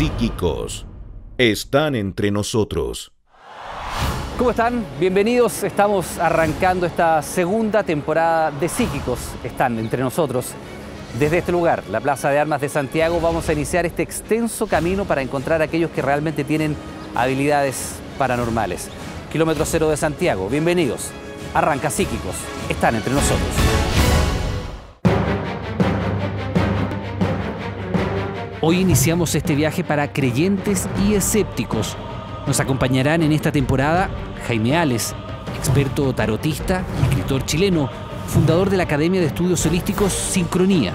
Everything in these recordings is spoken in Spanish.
Psíquicos están entre nosotros. ¿Cómo están? Bienvenidos. Estamos arrancando esta segunda temporada de Psíquicos. Están entre nosotros. Desde este lugar, la Plaza de Armas de Santiago, vamos a iniciar este extenso camino para encontrar a aquellos que realmente tienen habilidades paranormales. Kilómetro cero de Santiago. Bienvenidos. Arranca Psíquicos. Están entre nosotros. Hoy iniciamos este viaje para creyentes y escépticos. Nos acompañarán en esta temporada Jaime Ales, experto tarotista y escritor chileno, fundador de la Academia de Estudios Holísticos Sincronía.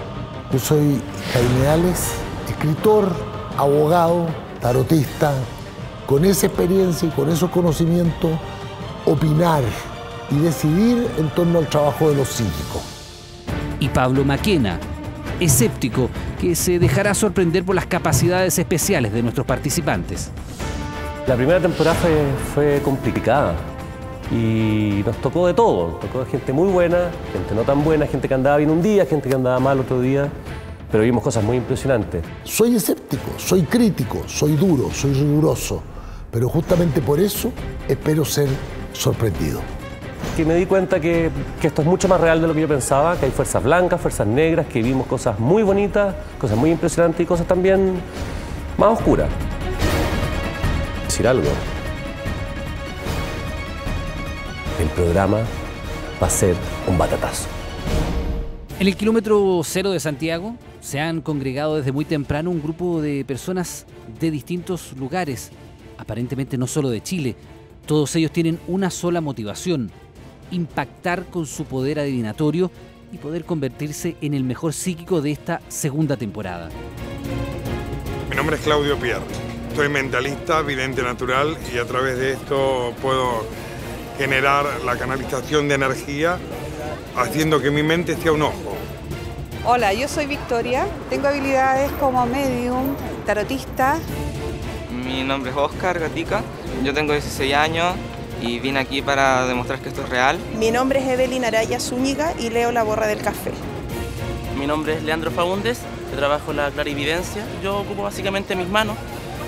Yo soy Jaime Ales, escritor, abogado, tarotista, con esa experiencia y con esos conocimientos, opinar y decidir en torno al trabajo de los psíquicos. Y Pablo Maquena, escéptico que se dejará sorprender por las capacidades especiales de nuestros participantes. La primera temporada fue, complicada y nos tocó de todo. Nos tocó gente muy buena, gente no tan buena, gente que andaba bien un día, gente que andaba mal otro día, pero vimos cosas muy impresionantes. Soy escéptico, soy crítico, soy duro, soy riguroso, pero justamente por eso espero ser sorprendido que me di cuenta que, esto es mucho más real de lo que yo pensaba, que hay fuerzas blancas, fuerzas negras, que vimos cosas muy bonitas, cosas muy impresionantes y cosas también más oscuras. Decir algo. El programa va a ser un batatazo. En el kilómetro cero de Santiago se han congregado desde muy temprano un grupo de personas de distintos lugares, aparentemente no solo de Chile. Todos ellos tienen una sola motivación, impactar con su poder adivinatorio y poder convertirse en el mejor psíquico de esta segunda temporada. Mi nombre es Claudio Pierre. Soy mentalista, vidente natural y a través de esto puedo generar la canalización de energía haciendo que mi mente sea un ojo. Hola, yo soy Victoria. Tengo habilidades como medium, tarotista. Mi nombre es Oscar Gatica. Yo tengo 16 años y vine aquí para demostrar que esto es real. Mi nombre es Evelyn Araya Zúñiga y leo La Borra del Café. Mi nombre es Leandro Faúndes, yo trabajo en la clarividencia. Yo ocupo básicamente mis manos,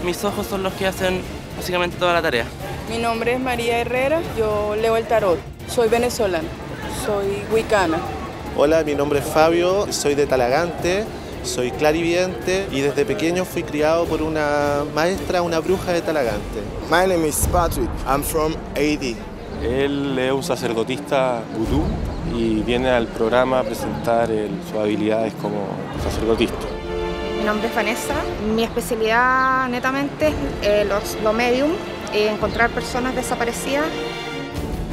mis ojos son los que hacen básicamente toda la tarea. Mi nombre es María Herrera, yo leo el tarot. Soy venezolana, soy wicana. Hola, mi nombre es Fabio, soy de Talagante, soy clarividente y desde pequeño fui criado por una maestra, una bruja de Talagante. My name is Patrick. I'm from Haiti. Él es un sacerdotista vudú y viene al programa a presentar sus habilidades como sacerdotista. Mi nombre es Vanessa. Mi especialidad netamente es eh, los, lo medium, eh, encontrar personas desaparecidas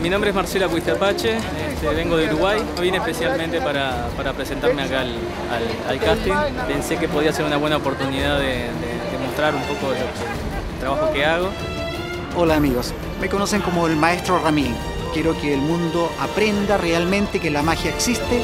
mi nombre es Marcela Cuistapache, este, vengo de Uruguay. Vine especialmente para, presentarme acá al, casting. Pensé que podía ser una buena oportunidad de, mostrar un poco el trabajo que hago. Hola amigos, me conocen como el maestro Ramín. Quiero que el mundo aprenda realmente que la magia existe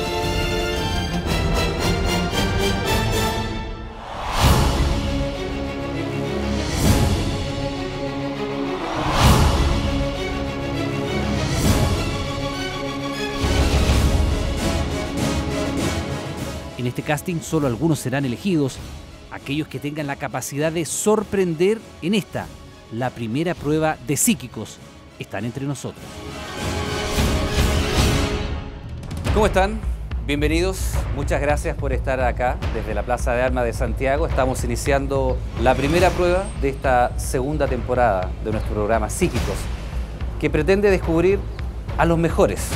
casting solo algunos serán elegidos, aquellos que tengan la capacidad de sorprender en esta, la primera prueba de psíquicos. Están entre nosotros. ¿Cómo están? Bienvenidos, muchas gracias por estar acá desde la Plaza de Armas de Santiago. Estamos iniciando la primera prueba de esta segunda temporada de nuestro programa Psíquicos, que pretende descubrir a los mejores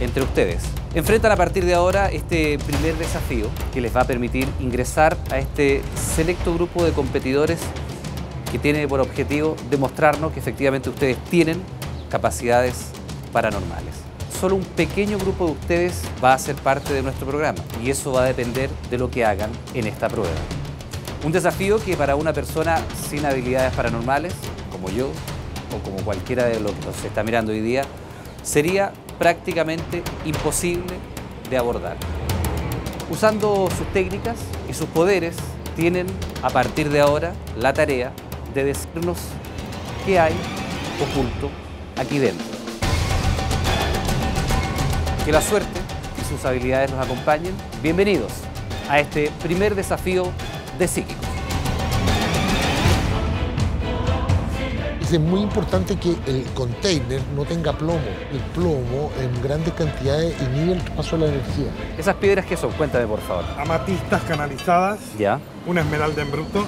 entre ustedes. Enfrentan a partir de ahora este primer desafío que les va a permitir ingresar a este selecto grupo de competidores que tiene por objetivo demostrarnos que efectivamente ustedes tienen capacidades paranormales. Solo un pequeño grupo de ustedes va a ser parte de nuestro programa y eso va a depender de lo que hagan en esta prueba. Un desafío que para una persona sin habilidades paranormales, como yo, o como cualquiera de los que nos está mirando hoy día, sería prácticamente imposible de abordar. Usando sus técnicas y sus poderes, tienen a partir de ahora la tarea de decirnos qué hay oculto aquí dentro. Que la suerte y sus habilidades nos acompañen. Bienvenidos a este primer desafío de Psíquicos. Es muy importante que el container no tenga plomo. El plomo en grandes cantidades inhibe el paso de la energía. ¿Esas piedras qué son? Cuéntame, por favor. Amatistas canalizadas, Ya. una esmeralda en bruto.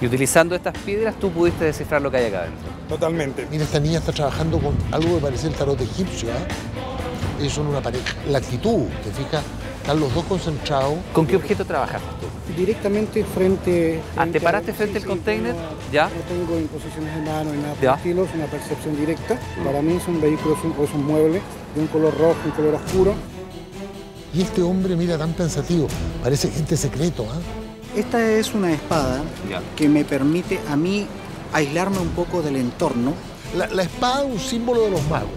Y utilizando estas piedras tú pudiste descifrar lo que hay acá adentro. Totalmente. Mira, esta niña está trabajando con algo que parece el tarot egipcio. ¿ah? Ellos son una pareja. La actitud, ¿te fijas? Están los dos concentrados. ¿Con qué objeto trabajaste tú? Directamente frente... Ah, ¿te paraste frente al container? ¿Ya? No tengo imposiciones de mano ni nada por estilo, es una percepción directa. Para mí son vehículos son- o son muebles de un color rojo, un color oscuro. Y este hombre, mira, tan pensativo. Parece gente secreto, ¿ah? Esta es una espada que me permite a mí aislarme un poco del entorno. La, la espada es un símbolo de los magos.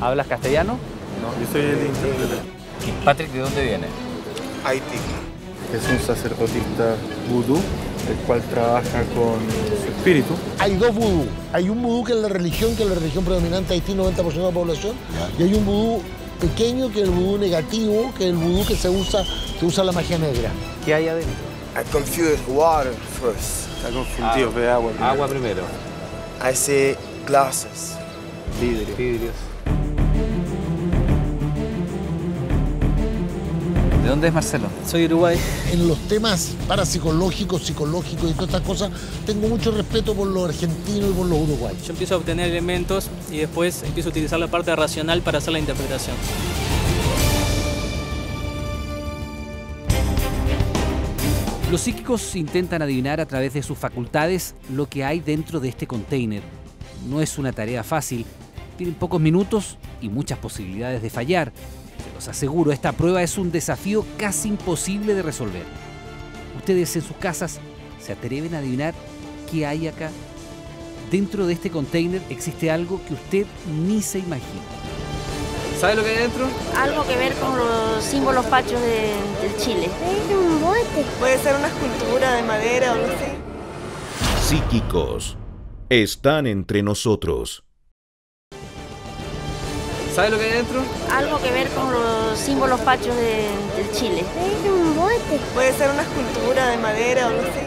¿Hablas castellano? No, yo soy el intérprete. Patrick, ¿de dónde viene? Haití. Es un sacerdotista vudú, el cual trabaja con su espíritu. Hay dos vudú. Hay un vudú que es la religión, que es la religión predominante de Haití, 90% de la población. Y hay un vudú pequeño, que es el vudú negativo, que es el vudú que se usa, que usa la magia negra. ¿Qué hay adentro? I confused water first. Está confundido, ve agua. primero. Agua primero. I see glasses. Vidrio. Vidrios. ¿De dónde es Marcelo? Soy Uruguay. En los temas parapsicológicos, psicológicos y todas estas cosas, tengo mucho respeto por los argentinos y por los uruguayos. Yo empiezo a obtener elementos y después empiezo a utilizar la parte racional para hacer la interpretación. Los psíquicos intentan adivinar a través de sus facultades lo que hay dentro de este container. No es una tarea fácil, tienen pocos minutos y muchas posibilidades de fallar. Los aseguro, esta prueba es un desafío casi imposible de resolver. Ustedes en sus casas se atreven a adivinar qué hay acá. Dentro de este container existe algo que usted ni se imagina. ¿Sabe lo que hay dentro? Algo que ver con los símbolos de, del Chile. Es un bote. Puede ser una escultura de madera o algo así. Psíquicos. Están entre nosotros. ¿Sabe lo que hay dentro? Algo que ver con los símbolos de, del Chile. Es un bote. Puede ser una escultura de madera o algo así.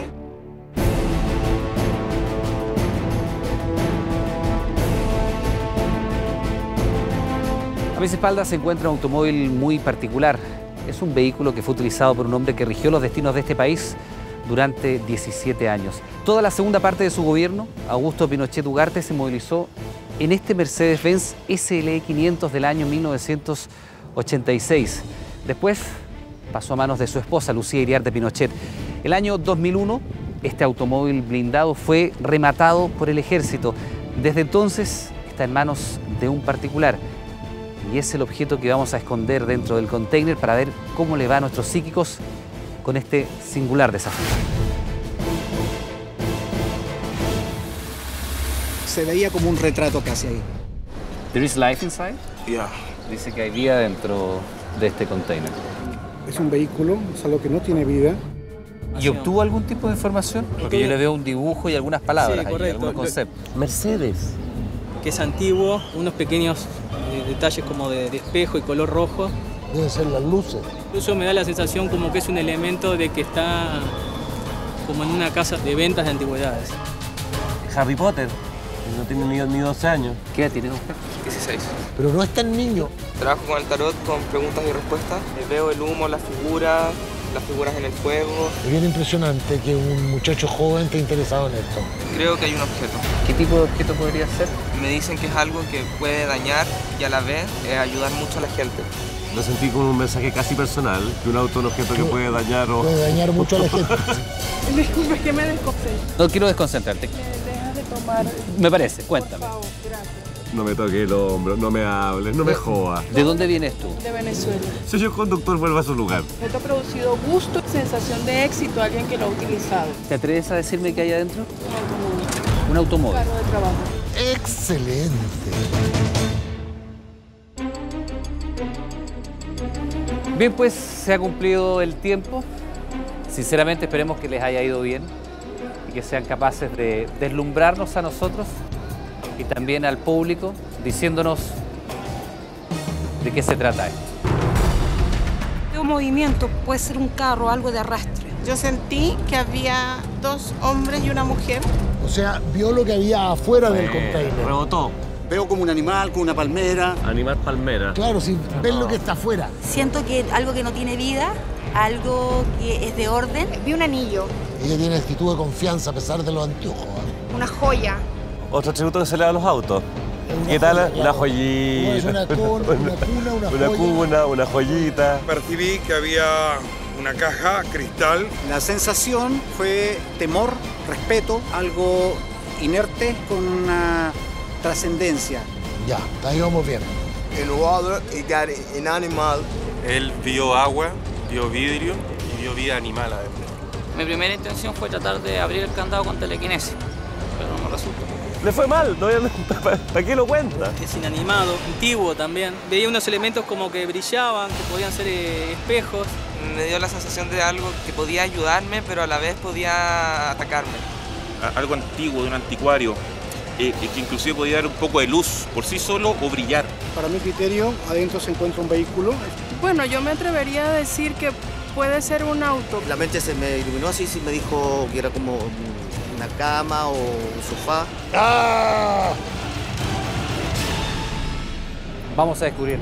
A mis espaldas se encuentra un automóvil muy particular. Es un vehículo que fue utilizado por un hombre que rigió los destinos de este país durante 17 años. Toda la segunda parte de su gobierno, Augusto Pinochet Ugarte, se movilizó en este Mercedes-Benz SLE 500 del año 1986. Después pasó a manos de su esposa, Lucía Iriarte Pinochet. El año 2001, este automóvil blindado fue rematado por el ejército. Desde entonces está en manos de un particular y es el objeto que vamos a esconder dentro del container para ver cómo le va a nuestros psíquicos con este singular desafío. Se veía como un retrato casi ahí. There is life inside. Yeah. Dice que hay vida dentro de este container. Es un vehículo, es algo que no tiene vida. ¿Y obtuvo algún tipo de información? Porque yo le veo un dibujo y algunas palabras, Sí, ahí, correcto. algunos conceptos. Mercedes. Que es antiguo, unos pequeños eh, detalles como de, de espejo y color rojo. Deben ser las luces. Incluso me da la sensación como que es un elemento de que está como en una casa de ventas de antigüedades. Harry Potter. No tiene ni, ni 12 años. ¿Qué edad tiene usted? 16. Pero no es tan niño. Trabajo con el tarot con preguntas y respuestas. Eh, Veo el humo, las figuras, las figuras en el fuego. Es bien impresionante que un muchacho joven esté interesado en esto. Creo que hay un objeto. ¿Qué tipo de objeto podría ser? Me dicen que es algo que puede dañar y a la vez eh, ayudar mucho a la gente. Lo sentí como un mensaje casi personal, que un auto es un objeto que puede dañar o... Puede dañar mucho a la gente. Disculpe que me desconcentre. No quiero desconcentrarte. Tomar. Me parece, cuéntame. Por favor, gracias. No me toque el hombro, no me hables, no me jodas. ¿De dónde vienes tú? De Venezuela. Si yo conductor, vuelva a su lugar. Esto ha producido gusto y sensación de éxito a alguien que lo ha utilizado. ¿Te atreves a decirme qué hay adentro? Un automóvil. Un automóvil. Carro de trabajo. Excelente. Bien, pues se ha cumplido el tiempo. Sinceramente esperemos que les haya ido bien y que sean capaces de deslumbrarnos a nosotros y también al público diciéndonos de qué se trata esto. Un movimiento, puede ser un carro, algo de arrastre. Yo sentí que había dos hombres y una mujer O sea, vio lo que había afuera del Bueno, container. Rebotó. Veo como un animal con una palmera. Animal palmera. Claro, si ves lo que está afuera. Siento que algo que no tiene vida, algo que es de orden. Vi un anillo, Ella tiene actitud de confianza a pesar de los anteojos. ¿eh? una joya. Otro tributo que se le da a los autos. ¿Qué tal? joya, Una claro. joyita. Una cuna, una cuna, una Una joya. cuna, una joyita. Percibí que había una caja cristal. La sensación fue temor, respeto, algo inerte con una trascendencia. Ya, ahí vamos bien. In water, you got an animal. Él vio agua, vio vidrio y vio vida animal adentro. Mi primera intención fue tratar de abrir el candado con telequinesis, pero no resultó. Le fue mal, ¿no? ¿para qué lo cuenta? Es inanimado, antiguo también. Veía unos elementos como que brillaban, que podían ser eh, espejos. Me dio la sensación de algo que podía ayudarme, pero a la vez podía atacarme. algo antiguo, de un anticuario, eh, que inclusive podía dar un poco de luz por sí solo o brillar. Para mi criterio, adentro se encuentra un vehículo. Bueno, yo me atrevería a decir que puede ser un auto. La mente se me iluminó así, sí me dijo que era como una cama o un sofá. ¡Ah! Vamos a descubrir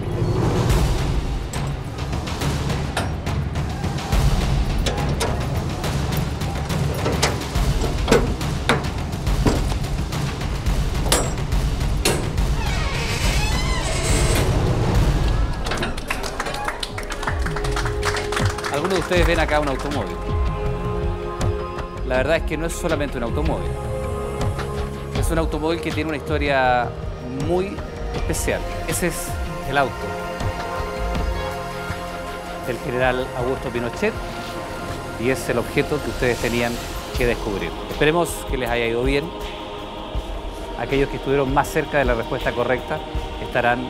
ustedes ven acá un automóvil. La verdad es que no es solamente un automóvil. Es un automóvil que tiene una historia muy especial. Ese es el auto del general Augusto Pinochet y es el objeto que ustedes tenían que descubrir. Esperemos que les haya ido bien. Aquellos que estuvieron más cerca de la respuesta correcta estarán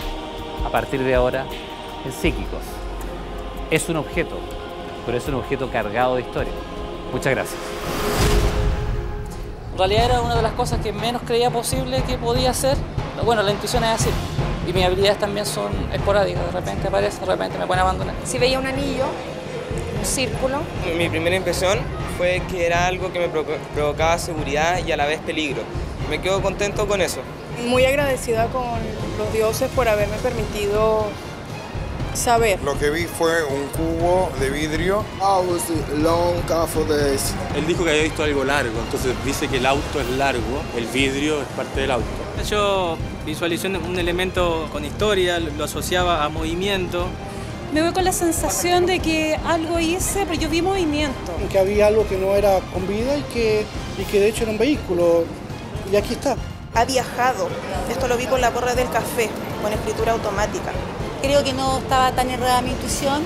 a partir de ahora en psíquicos. Es un objeto, pero es un objeto cargado de historia. Muchas gracias. En realidad era una de las cosas que menos creía posible que podía hacer. Bueno, la intuición es así. Y mis habilidades también son esporádicas. De repente aparece, de repente me pueden abandonar. Si veía un anillo, un círculo, Mi primera impresión fue que era algo que me provo- provocaba seguridad y a la vez peligro. Me quedo contento con eso. Muy agradecida con los dioses por haberme permitido saber. Lo que vi fue un cubo de vidrio. I was a long car for this. Él dijo que había visto algo largo, entonces dice que el auto es largo, el vidrio es parte del auto. Yo visualicé un- un elemento con historia, lo asociaba a movimiento. Me voy con la sensación de que algo hice, pero yo vi movimiento. Que había algo que no era con vida y que, y que de hecho era un vehículo. Y aquí está. Ha viajado. Esto lo vi con la porra del café, con escritura automática. Creo que no estaba tan errada mi intuición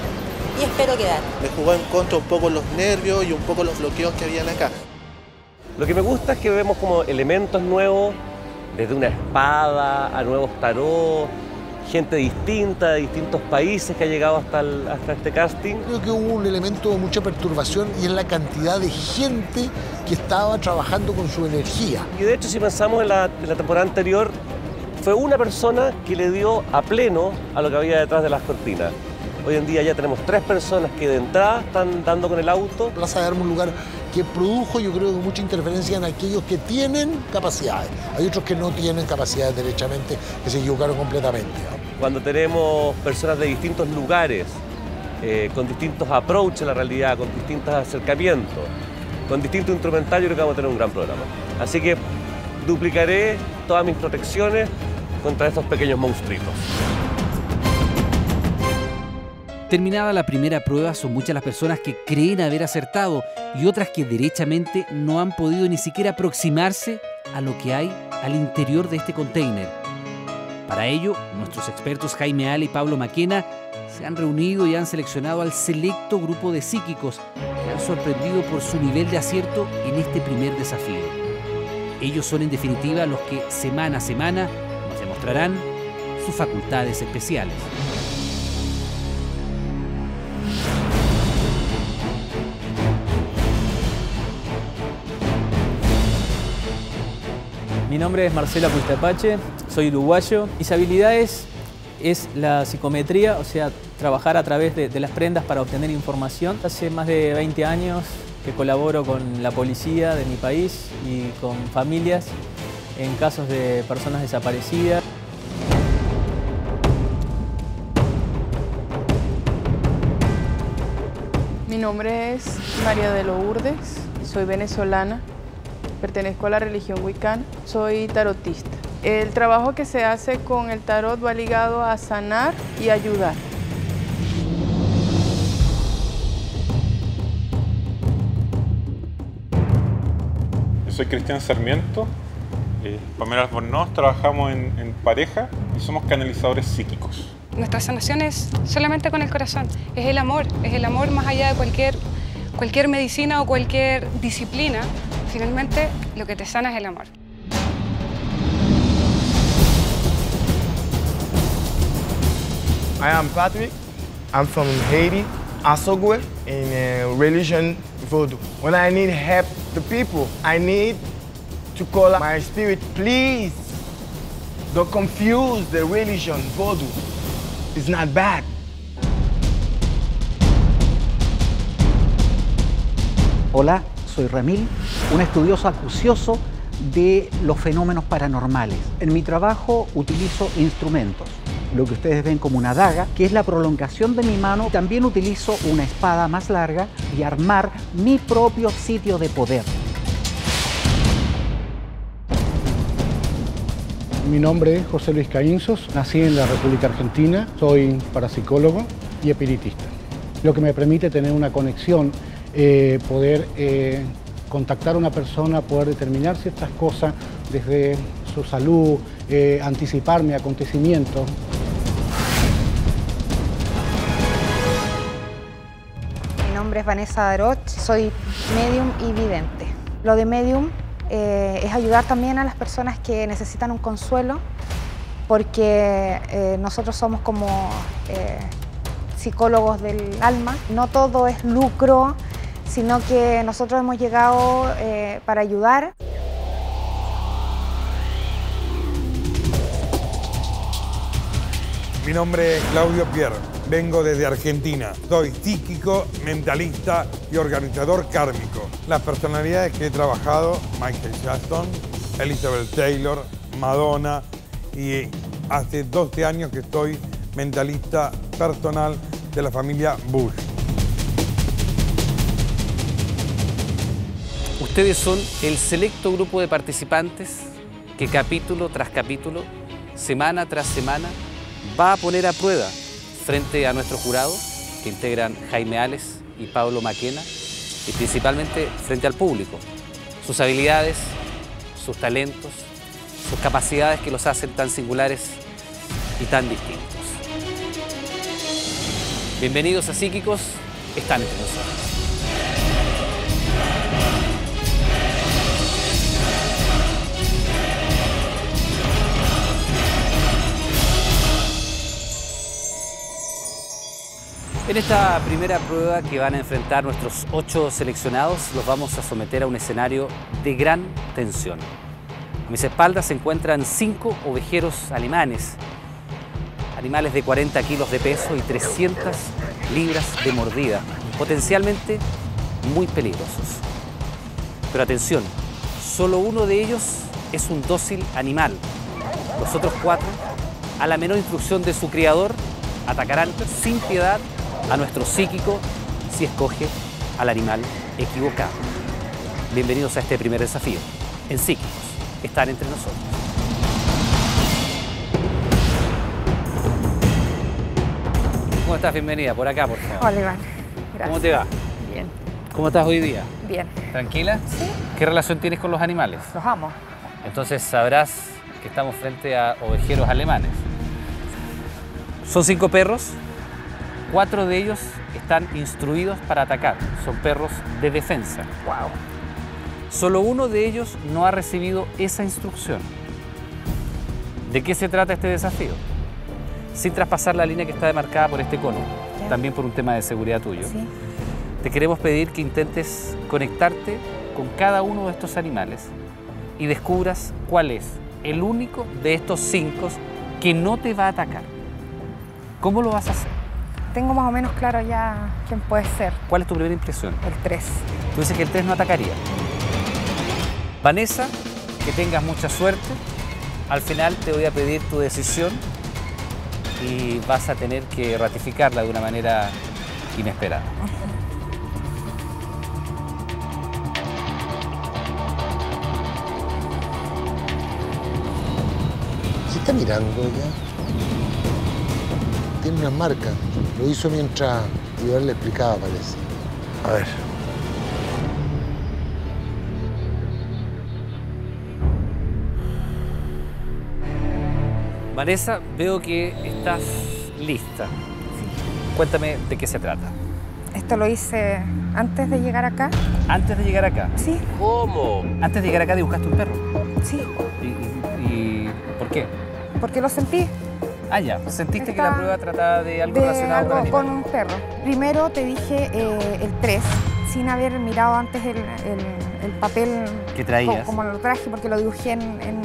y espero quedar. Me jugó en contra un poco los nervios y un poco los bloqueos que habían acá. Lo que me gusta es que vemos como elementos nuevos, desde una espada a nuevos tarot, gente distinta de distintos países que ha llegado hasta, el- hasta este casting. Creo que hubo un elemento de mucha perturbación y es la cantidad de gente que estaba trabajando con su energía. Y de hecho, si pensamos en la, en la temporada anterior, fue una persona que le dio a pleno a lo que había detrás de las cortinas. Hoy en día ya tenemos tres personas que de entrada están dando con el auto. Plaza de Armas un lugar que produjo, yo creo, mucha interferencia en aquellos que tienen capacidades. Hay otros que no tienen capacidades derechamente, que se equivocaron completamente. Cuando tenemos personas de distintos lugares, eh, con distintos approaches a la realidad, con distintos acercamientos, con distinto instrumental, yo creo que vamos a tener un gran programa. Así que duplicaré todas mis protecciones contra estos pequeños monstruitos. Terminada la primera prueba, son muchas las personas que creen haber acertado y otras que derechamente no han podido ni siquiera aproximarse a lo que hay al interior de este container. Para ello, nuestros expertos Jaime Ale y Pablo Maquena se han reunido y han seleccionado al selecto grupo de psíquicos que han sorprendido por su nivel de acierto en este primer desafío. Ellos son en definitiva los que semana a semana nos demostrarán sus facultades especiales. Mi nombre es Marcela Puistapache, soy uruguayo. Mis habilidades es la psicometría, o sea, trabajar a través de las prendas para obtener información. Hace más de 20 años que colaboro con la policía de mi país y con familias en casos de personas desaparecidas. Nombre es María de Lourdes, soy venezolana, pertenezco a la religión wiccan, soy tarotista. El trabajo que se hace con el tarot va ligado a sanar y ayudar. Soy Cristian Sarmiento, eh, Pamela trabajamos en pareja y somos canalizadores psíquicos. Nuestra sanación es solamente con el corazón, es el amor, es el amor más allá de cualquier, cualquier medicina o cualquier disciplina. Finalmente, lo que te sana es el amor. I am Patrick. I'm from Haiti, Asogwe, in uh, religion Vodou. When I need help the people, I need to call my spirit, please. Don't confuse the religion Vodou. It's not bad. Hola, soy Ramil, un estudioso acucioso de los fenómenos paranormales. En mi trabajo utilizo instrumentos, lo que ustedes ven como una daga, que es la prolongación de mi mano. También utilizo una espada más larga y armar mi propio sitio de poder. Mi nombre es José Luis Caínzos, nací en la República Argentina, soy parapsicólogo y espiritista, lo que me permite tener una conexión, eh, poder eh, contactar a una persona, poder determinar ciertas cosas desde su salud, eh, anticiparme acontecimientos. Mi nombre es Vanessa Darot, soy medium y vidente. Lo de medium eh, es ayudar también a las personas que necesitan un consuelo, porque eh, nosotros somos como eh, psicólogos del alma. No todo es lucro, sino que nosotros hemos llegado para ayudar. Mi nombre es Claudio Pierre, vengo desde Argentina. Soy psíquico, mentalista y organizador kármico. Las personalidades que he trabajado, Michael Jackson, Elizabeth Taylor, Madonna y hace 12 años que soy mentalista personal de la familia Bush. Ustedes son el selecto grupo de participantes que capítulo tras capítulo, semana tras semana, va a poner a prueba frente a nuestro jurado, que integran Jaime Ales y Pablo Maquena, y principalmente frente al público, sus habilidades, sus talentos, sus capacidades que los hacen tan singulares y tan distintos. Bienvenidos a Psíquicos, están entre nosotros. En esta primera prueba que van a enfrentar nuestros ocho seleccionados, los vamos a someter a un escenario de gran tensión. A mis espaldas se encuentran cinco ovejeros alemanes, animales de 40 kilos de peso y 300 libras de mordida, potencialmente muy peligrosos. Pero atención, solo uno de ellos es un dócil animal. Los otros cuatro, a la menor instrucción de su criador, atacarán sin piedad a nuestro psíquico si escoge al animal equivocado. Bienvenidos a este primer desafío. En Psíquicos, están entre nosotros. ¿Cómo estás? Bienvenida, por acá, por favor. Hola, Iván. Gracias. ¿Cómo te va? Bien. ¿Cómo estás hoy día? Bien. ¿Tranquila? Sí. ¿Qué relación tienes con los animales? Los amo. Entonces sabrás que estamos frente a ovejeros alemanes. Son cinco perros, cuatro de ellos están instruidos para atacar, son perros de defensa. Wow. Solo uno de ellos no ha recibido esa instrucción. ¿De qué se trata este desafío? Sin traspasar la línea que está demarcada por este cono, también por un tema de seguridad tuyo. Sí. Te queremos pedir que intentes conectarte con cada uno de estos animales y descubras cuál es el único de estos cinco que no te va a atacar. ¿Cómo lo vas a hacer? Tengo más o menos claro ya quién puede ser. ¿Cuál es tu primera impresión? El 3. Tú dices que el 3 no atacaría. Vanessa, que tengas mucha suerte. Al final te voy a pedir tu decisión y vas a tener que ratificarla de una manera inesperada. ¿Se está mirando ya? Tiene una marca. Lo hizo mientras yo le explicaba, parece. A ver. Vanessa, veo que estás lista. Cuéntame de qué se trata. Esto lo hice antes de llegar acá. Antes de llegar acá. Sí. ¿Cómo? Antes de llegar acá dibujaste un perro. Sí. ¿Y, y- y por qué? Porque lo sentí. Ah, ya. ¿Sentiste que la prueba trataba de algo de relacionado con algo animales? con un perro. Primero te dije eh, el 3, sin haber mirado antes el, el- el papel ¿Qué traías? co- como lo traje, porque lo dibujé en, en-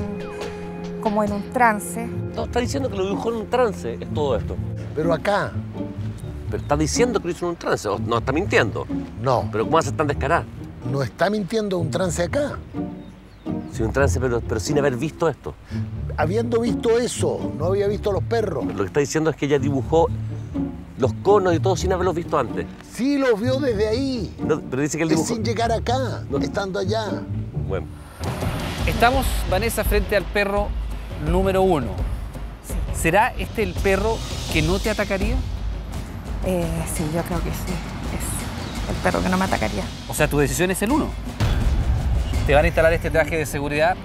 como en un trance. No, está diciendo que lo dibujó en un trance, es todo esto. Pero acá. Pero está diciendo que lo hizo en un trance, o no está mintiendo. No. Pero ¿cómo hace tan descarada? No está mintiendo un trance acá. Sí, un trance, pero, pero sin haber visto esto. Habiendo visto eso, no había visto los perros. Lo que está diciendo es que ella dibujó los conos y todo sin haberlos visto antes. Sí, los vio desde ahí. No, pero dice que él Es dibujó. sin llegar acá, estando allá. Bueno. Estamos, Vanessa, frente al perro número uno. ¿Será este el perro que no te atacaría? Eh, sí, yo creo que sí. Es el perro que no me atacaría. O sea, tu decisión es el uno. Te van a instalar este traje de seguridad,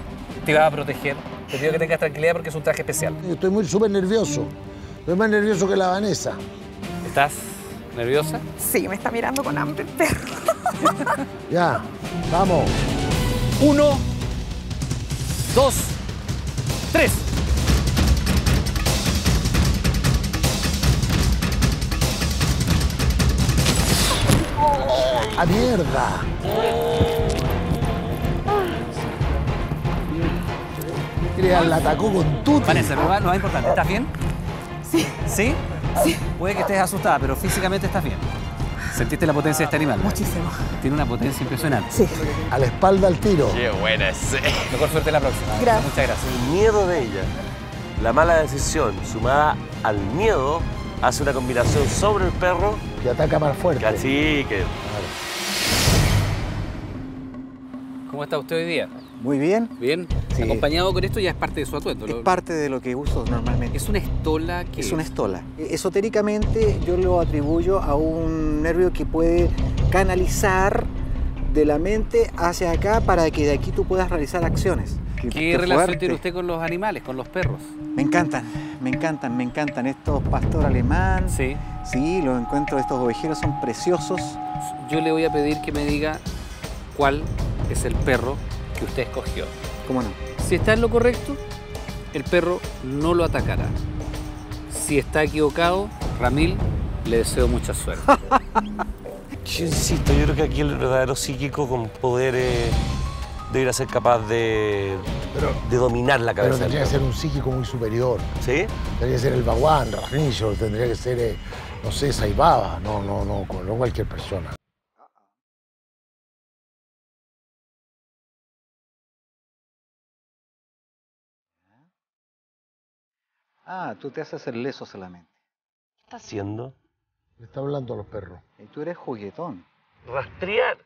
te va a proteger. Te pido que tengas tranquilidad porque es un traje especial. Estoy muy súper nervioso. Estoy más nervioso que la Vanessa. ¿Estás nerviosa? Sí, me está mirando con hambre el perro. Ya, vamos. Uno, dos, tres. ¡A mierda! Crean, la atacó con tutti. Vanessa, lo más, lo más importante, ¿estás bien? Sí. ¿Sí? Sí. Puede que estés asustada, pero físicamente estás bien. ¿Sentiste la potencia de este animal? Muchísimo. Tiene una potencia impresionante. Sí. A la espalda al tiro. Qué buena es. Mejor suerte la próxima. Gracias. Muchas gracias. El miedo de ella, la mala decisión sumada al miedo, hace una combinación sobre el perro. Que ataca más fuerte. Así que. ¿Cómo está usted hoy día? Muy bien. Bien. Sí. Acompañado con esto ya es parte de su atuendo. Es parte de lo que uso normalmente. Es una estola que... Es una estola. Esotéricamente yo lo atribuyo a un nervio que puede canalizar de la mente hacia acá para que de aquí tú puedas realizar acciones. ¿Qué relación tiene usted con los animales, con los perros? Me encantan, me encantan, me encantan. Estos pastor alemán. Sí. Sí, los encuentros de estos ovejeros son preciosos. Yo le voy a pedir que me diga cuál es el perro que usted escogió. ¿Cómo no? Si está en lo correcto, el perro no lo atacará. Si está equivocado, Ramil, le deseo mucha suerte. Yo insisto, yo creo que aquí el verdadero psíquico con poderes debería ser capaz de, de dominar la Pero cabeza. del tendría que ser un psíquico muy superior. ¿Sí? Tendría que ser el Baguán, Rajnillo, tendría que ser, eh, no sé, Saibaba. No, no, no, no cualquier persona. Ah, tú te haces el leso solamente. ¿Qué está haciendo? Le está hablando a los perros. Y tú eres juguetón. Rastrear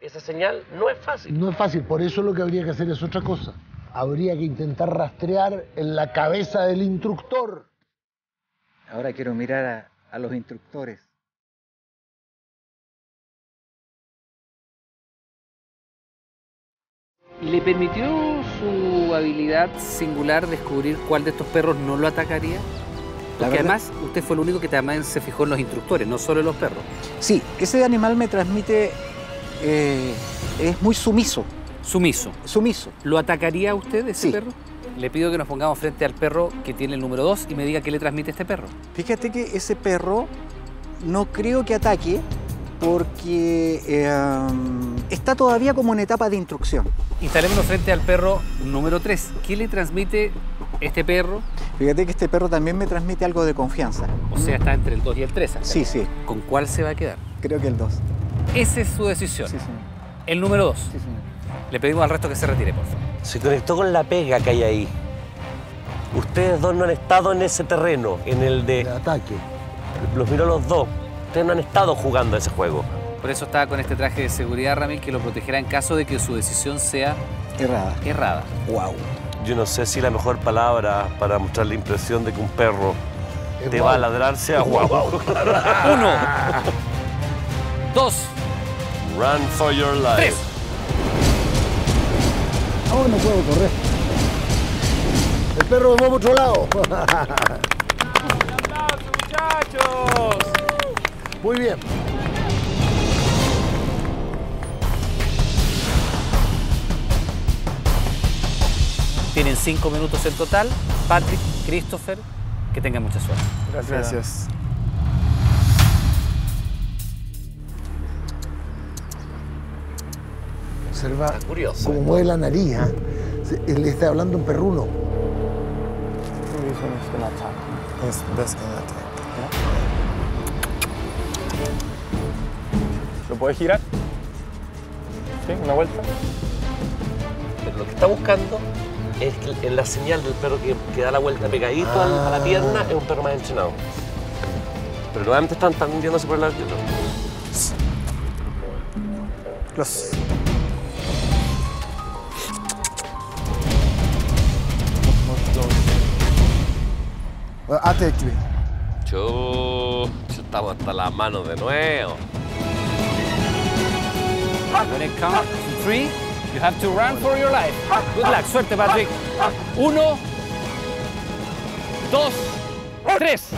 esa señal no es fácil. No es fácil, por eso lo que habría que hacer es otra cosa. Habría que intentar rastrear en la cabeza del instructor. Ahora quiero mirar a, a los instructores. ¿Le permitió su habilidad singular descubrir cuál de estos perros no lo atacaría? Porque además usted fue el único que también se fijó en los instructores, no solo en los perros. Sí, ese animal me transmite. eh, es muy sumiso. Sumiso. Sumiso. ¿Lo atacaría a usted ese Sí. perro? Le pido que nos pongamos frente al perro que tiene el número 2 y me diga qué le transmite este perro. Fíjate que ese perro no creo que ataque porque eh, está todavía como en etapa de instrucción. Instalémonos frente al perro número 3. ¿Qué le transmite Este perro, Fíjate que este perro también me transmite algo de confianza. o sea, está entre el 2 y el 3. Sí, sí. ¿Con cuál se va a quedar? Creo que el 2. Esa es su decisión. El número 2. Le pedimos al resto que se retire, por favor. Se conectó con la pega que hay ahí. Ustedes dos no han estado en ese terreno, en el de... ataque. Los miró los dos. Ustedes no han estado jugando ese juego. Por eso estaba con este traje de seguridad, Ramil, que lo protegerá en caso de que su decisión sea Errada. errada. Wow. Yo no sé si la mejor palabra para mostrar la impresión de que un perro Es te va a ladrar sea guau. Uno. Dos. Run for your life. Tres. Ahora no puedo correr. El perro va por otro lado. ¡Muchachos! Muy bien. Tienen cinco minutos en total. Patrick, Christopher, que tengan mucha suerte. Gracias. Observa curioso. cómo mueve la nariz. ¿ah? Él le está hablando en perruno. Es best in attack. ¿Lo puedes girar? ¿Sí? ¿Una vuelta? Pero lo que está buscando es que en la señal del perro que, que da la vuelta pegadito al- a la pierna es un perro más entrenado. Pero nuevamente están, están hundiéndose por el lado. Los. Three. Chu, chu, estamos hasta las manos de nuevo. When it counts to three, you have to run for your life. Good luck. Suerte, Patrick. Uno. Dos. Tres.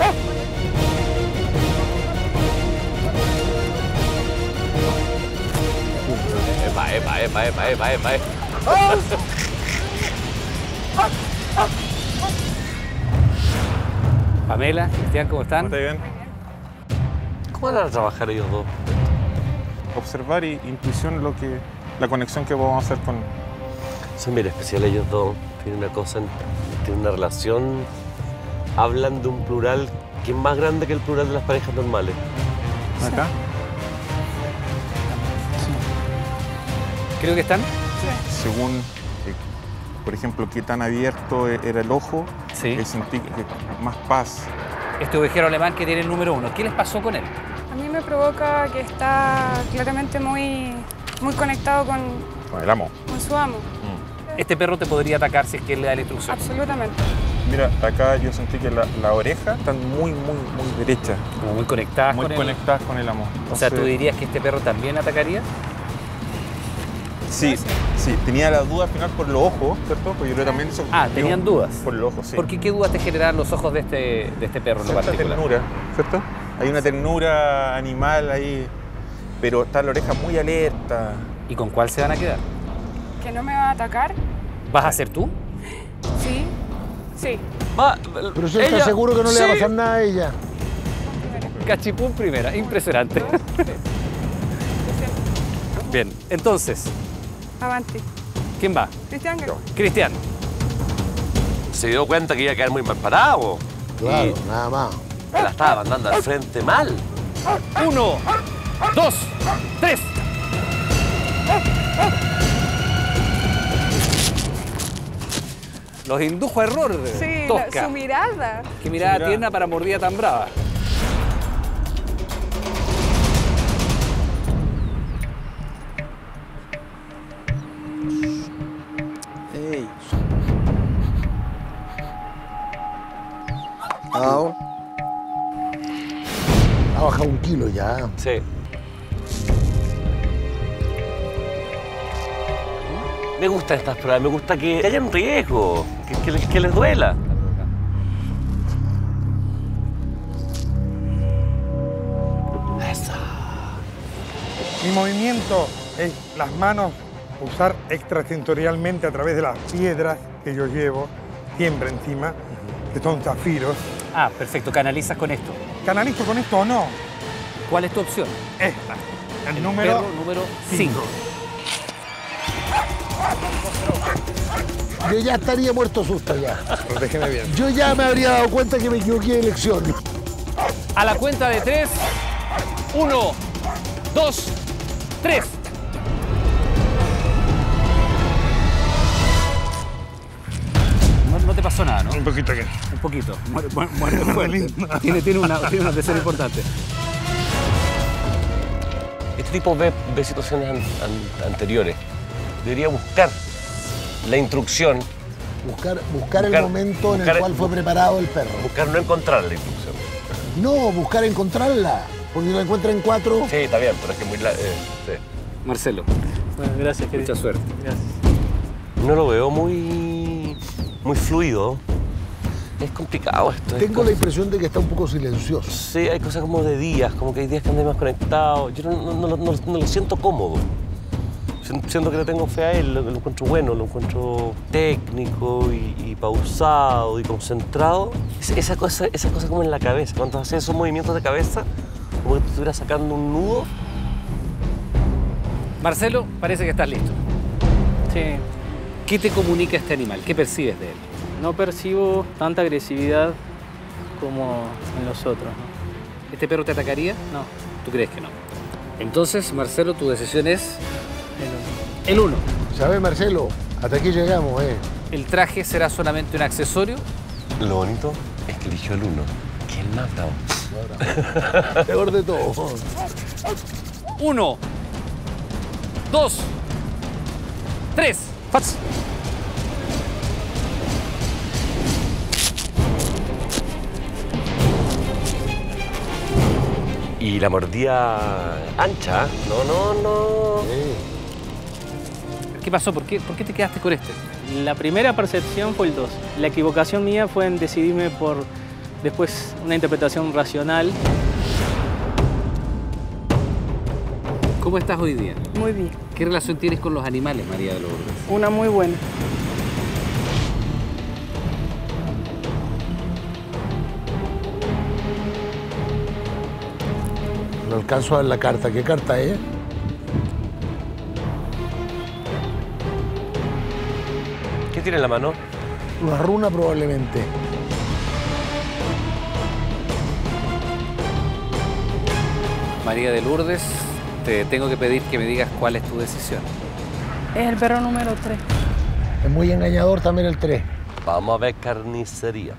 Epa, epa, epa, epa, epa, epa. Pamela, Cristian, ¿cómo están? ¿Está bien? ¿Cómo van a trabajar ellos dos? Observar y intuición lo que, la conexión que vamos a hacer con... Son bien especiales ellos dos. Tienen una cosa, tienen una relación. Hablan de un plural que es más grande que el plural de las parejas normales. Acá. Creo que están. Según, eh, por ejemplo, qué tan abierto e- era el ojo, Sí. eh, sentí que más paz. Este ovejero alemán que tiene el número uno. ¿Qué les pasó con él? Provoca que está claramente muy, muy conectado con, Con el amo. con su amo. Este perro te podría atacar si es que él le da la instrucción. Absolutamente. Mira, acá yo sentí que la, la oreja están muy, muy, muy derecha. Como muy conectadas Muy con conectadas con el amo. O sea, ¿tú dirías que este perro también atacaría? Sí, sí, tenía la duda al final por los ojos, ¿cierto? Porque yo creo que también eso- Ah, yo- tenían dudas. Por los ojos, sí. ¿Por qué qué dudas te generaron los ojos de este, de este perro en lo particular? ternura, ¿cierto? Hay una ternura animal ahí, pero está la oreja muy alerta. ¿Y con cuál se van a quedar? ¿Que no me va a atacar? ¿Vas a ser tú? Sí. Sí. Pero si él está seguro que no le va a pasar nada a ella. Cachipún primera, impresionante. Bien, entonces, Avanti. ¿quién va? Cristian, que- Cristian. Se dio cuenta que iba a quedar muy mal parado. Claro, nada más. La estaba mandando al frente mal. Uno, dos, tres. Los indujo a error. Sí, la- su mirada. Qué mirada tierna para mordida tan brava. Bajado un kilo ya. Sí. Me gustan estas pruebas, me gusta que haya un riesgo, que, que les- que les duela. Mi movimiento es las manos usar extrasensorialmente a través de las piedras que yo llevo, siempre encima, que son zafiros. Ah, perfecto, canalizas con esto. ¿Canalizo con esto o no? ¿Cuál es tu opción? Esta. El, número Perro número cinco. 5. yo ya estaría muerto susto ya. Protégeme bien. Yo ya me habría dado cuenta que me equivoqué de elección. A la cuenta de tres. Uno, dos, tres. No, te pasó nada, ¿no? Un poquito aquí. Un poquito. Muere, muere, muere fuerte. Tiene, tiene una, tiene una tercera importante. Este tipo ve, ve situaciones an- an- anteriores. Debería buscar la instrucción, Buscar, buscar, el Buscar- momento en el cual fue preparado el perro. buscar no encontrar la instrucción. No, buscar encontrarla. Porque si la encuentra en cuatro. Sí, está bien, pero es que muy... eh, sí. Marcelo. Bueno, gracias, querido. Mucha suerte. Gracias. No lo veo muy, muy fluido. Es complicado esto. es Tengo como- la impresión de que está un poco silencioso. Sí, hay cosas como de días, como que hay días que andé más conectado. Yo no, no- no lo- no- no lo siento cómodo. Sien- Siento que le tengo fe a él, lo, lo encuentro bueno, lo encuentro técnico y, y pausado y concentrado. Es- esa, cosa, esa cosa como en la cabeza, cuando haces esos movimientos de cabeza, como que te estuvieras sacando un nudo. Marcelo, parece que estás listo. Sí, ¿Qué te comunica este animal? ¿Qué percibes de él? no percibo tanta agresividad como en los otros. ¿no? ¿Este perro te atacaría? No. ¿Tú crees que no? Entonces, Marcelo, tu decisión es el 1. ¿Sabes, Marcelo? Hasta aquí llegamos, ¿eh? ¿El traje será solamente un accesorio? Lo bonito es que eligió el uno, que el más bravo. Peor de todo. Uno, dos, tres. Y la mordida ancha, no, no, no. ¿Qué pasó? ¿Por qué, ¿Por qué te quedaste con este? La primera percepción fue el 2. La equivocación mía fue en decidirme por después una interpretación racional. ¿Cómo estás hoy día? Muy bien, ¿Qué relación tienes con los animales, María de Lourdes? una muy buena. No alcanzo a ver la carta. ¿Qué carta es? ¿Qué tiene en la mano? Una runa probablemente. María de Lourdes, te tengo que pedir que me digas cuál es tu decisión. Es el perro número 3. Es muy engañador también el 3. Vamos a ver carnicería.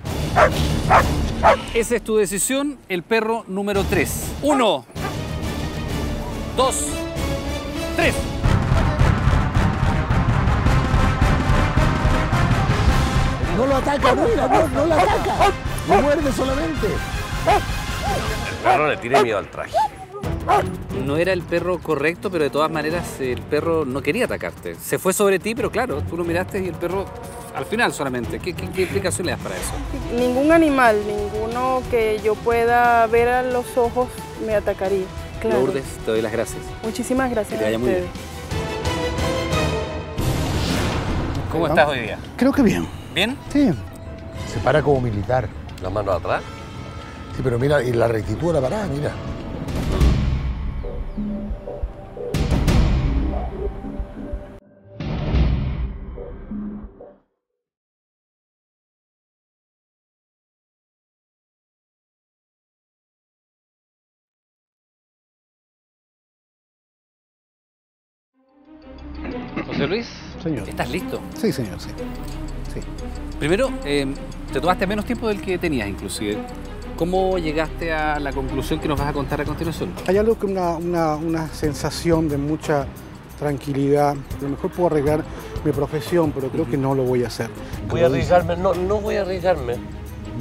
Esa es tu decisión, el perro número 3. Uno, dos, tres. No lo ataca, no, no, no lo ataca. Lo muerde solamente. El perro le tiene miedo al traje. No era el perro correcto, pero de todas maneras el perro no quería atacarte. Se fue sobre ti, pero claro, tú lo miraste y el perro al final solamente. ¿Qué, qué, qué explicación le das para eso? Ningún animal, ninguno que yo pueda ver a los ojos me atacaría. Claro. Lourdes, te doy las gracias. Muchísimas gracias. Que te vaya muy bien. ustedes. ¿Cómo estás hoy día? Creo que bien. ¿Bien? Sí. Se para como militar. Las manos atrás. Sí, pero mira, y la rectitud de la parada, mira. Señor. ¿estás listo? Sí, señor, sí. sí. Primero, eh, te tomaste menos tiempo del que tenías inclusive. ¿Cómo llegaste a la conclusión que nos vas a contar a continuación? Hay algo que una, una, una sensación de mucha tranquilidad. A lo mejor puedo arreglar mi profesión, pero creo que no lo voy a hacer. Voy a arriesgarme, no, no voy a arriesgarme.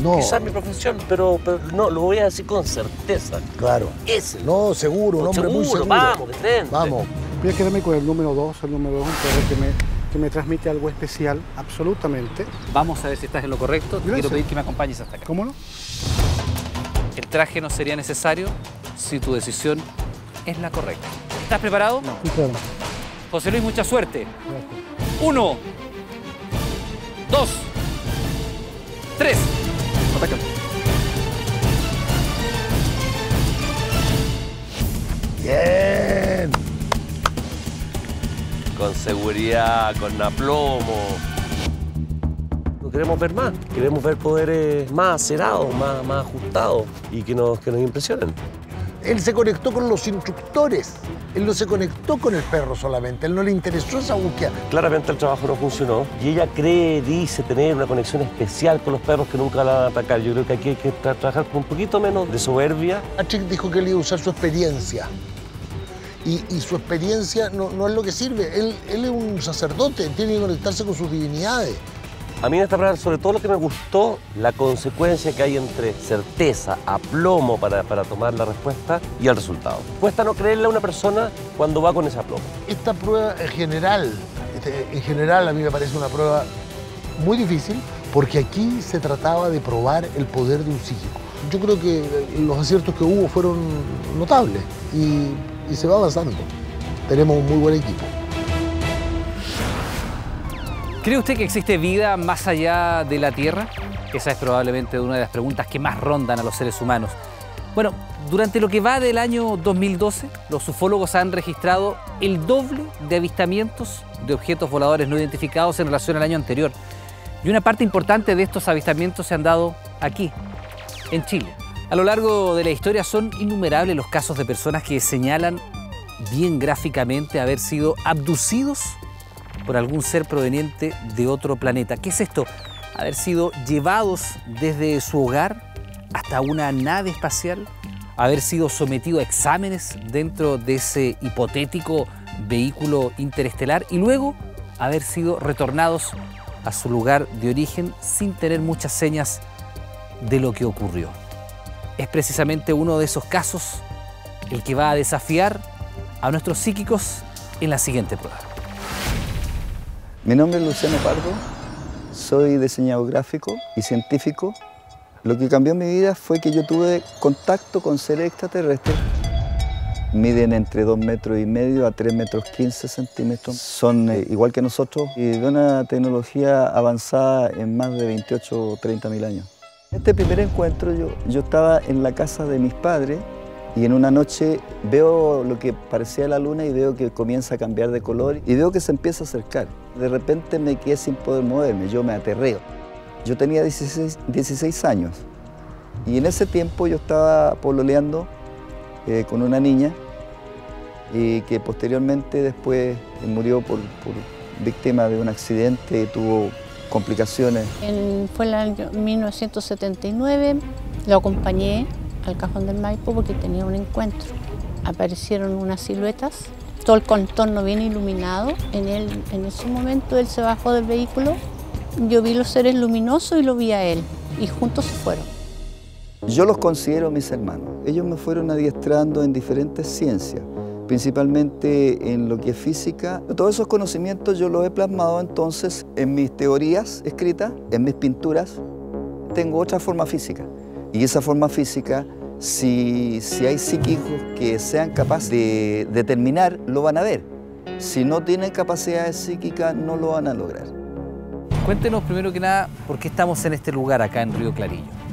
No. Quizás mi profesión, pero, pero no, lo voy a decir con certeza. Claro. Ese. No, seguro, un hombre muy seguro. Vamos, frente. Vamos. Voy a quedarme con el número 2. El número 2 es un perro que me, que me transmite algo especial, absolutamente. Vamos a ver si estás en lo correcto. Te quiero pedir que me acompañes hasta acá. ¿Cómo no? El traje no sería necesario si tu decisión es la correcta. ¿Estás preparado? Claro. José Luis, mucha suerte. Uno, dos, tres. Bien. Con seguridad, con aplomo. queremos ver más, queremos ver poderes más acerados, más, más ajustados y que nos, que nos impresionen. Él se conectó con los instructores. Él no se conectó con el perro solamente. Él no le interesó esa búsqueda. Claramente el trabajo no funcionó y ella cree, dice, tener una conexión especial con los perros que nunca la van a atacar. Yo creo que aquí hay que tra- trabajar con un poquito menos de soberbia. Patrick dijo que él iba a usar su experiencia. Y, y su experiencia no, no es lo que sirve. Él, él es un sacerdote, tiene que conectarse con sus divinidades. A mí en esta prueba, sobre todo lo que me gustó, la consecuencia que hay entre certeza, aplomo para, para tomar la respuesta y el resultado. Cuesta no creerle a una persona cuando va con ese aplomo. Esta prueba en general, este, en general a mí me parece una prueba muy difícil porque aquí se trataba de probar el poder de un psíquico. Yo creo que los aciertos que hubo fueron notables y, y se va avanzando. Tenemos un muy buen equipo. ¿Cree usted que existe vida más allá de la Tierra? Esa es probablemente una de las preguntas que más rondan a los seres humanos. Bueno, durante lo que va del año 2012, los ufólogos han registrado el doble de avistamientos de objetos voladores no identificados en relación al año anterior. Y una parte importante de estos avistamientos se han dado aquí, en Chile. A lo largo de la historia son innumerables los casos de personas que señalan bien gráficamente haber sido abducidos por algún ser proveniente de otro planeta. ¿Qué es esto? Haber sido llevados desde su hogar hasta una nave espacial, haber sido sometido a exámenes dentro de ese hipotético vehículo interestelar y luego haber sido retornados a su lugar de origen sin tener muchas señas de lo que ocurrió. Es precisamente uno de esos casos el que va a desafiar a nuestros psíquicos en la siguiente prueba. Mi nombre es Luciano Pardo, soy diseñador gráfico y científico. Lo que cambió mi vida fue que yo tuve contacto con seres extraterrestres. Miden entre 2 metros y medio a 3 metros 15 centímetros. Son eh, igual que nosotros y de una tecnología avanzada en más de 28 o 30 mil años. Este primer encuentro yo, yo estaba en la casa de mis padres y en una noche veo lo que parecía la luna y veo que comienza a cambiar de color y veo que se empieza a acercar. De repente me quedé sin poder moverme, yo me aterreo. Yo tenía 16, 16 años y en ese tiempo yo estaba pololeando eh, con una niña y que posteriormente después murió por, por víctima de un accidente tuvo complicaciones. En- fue el año 1979, lo acompañé al cajón del Maipo porque tenía un encuentro. Aparecieron unas siluetas, todo el contorno bien iluminado. En, él, en ese momento él se bajó del vehículo, yo vi los seres luminosos y lo vi a él, y juntos se fueron. Yo los considero mis hermanos. Ellos me fueron adiestrando en diferentes ciencias, principalmente en lo que es física. Todos esos conocimientos yo los he plasmado entonces en mis teorías escritas, en mis pinturas. Tengo otra forma física. Y esa forma física, si, si hay psíquicos que sean capaces de determinar, lo van a ver. Si no tienen capacidades psíquicas, no lo van a lograr. Cuéntenos primero que nada por qué estamos en este lugar acá en Río Clarillo.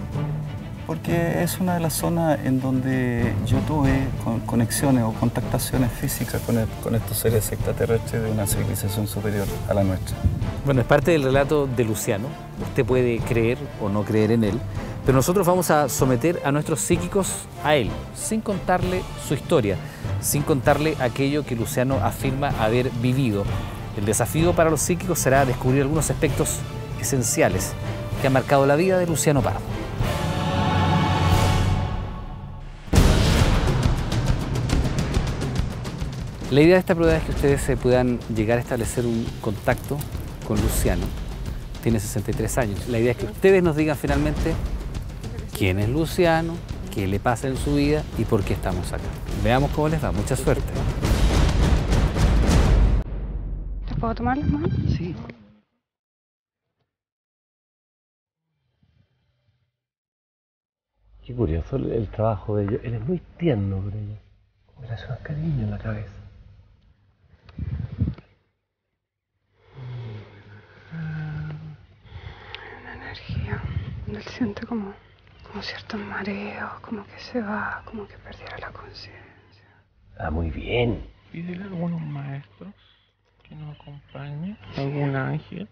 Porque es una de las zonas en donde yo tuve con- conexiones o contactaciones físicas con, el- con estos seres extraterrestres de una civilización superior a la nuestra. Bueno, es parte del relato de Luciano. Usted puede creer o no creer en él, pero nosotros vamos a someter a nuestros psíquicos a él, sin contarle su historia, sin contarle aquello que Luciano afirma haber vivido. El desafío para los psíquicos será descubrir algunos aspectos esenciales que han marcado la vida de Luciano Pardo. La idea de esta prueba es que ustedes se puedan llegar a establecer un contacto con Luciano. Tiene 63 años. La idea es que ustedes nos digan finalmente quién es Luciano, qué le pasa en su vida y por qué estamos acá. Veamos cómo les va. Mucha suerte. ¿Te puedo tomar las manos? Sí. Qué curioso el, el trabajo de ellos. Él es muy tierno con ella. Me le hace un cariño en la cabeza. Una energía. Él siente como, como ciertos mareos, como que se va, como que perdiera la conciencia. Ah, muy bien. Pídele a algunos maestros que nos acompañen, algún ángel,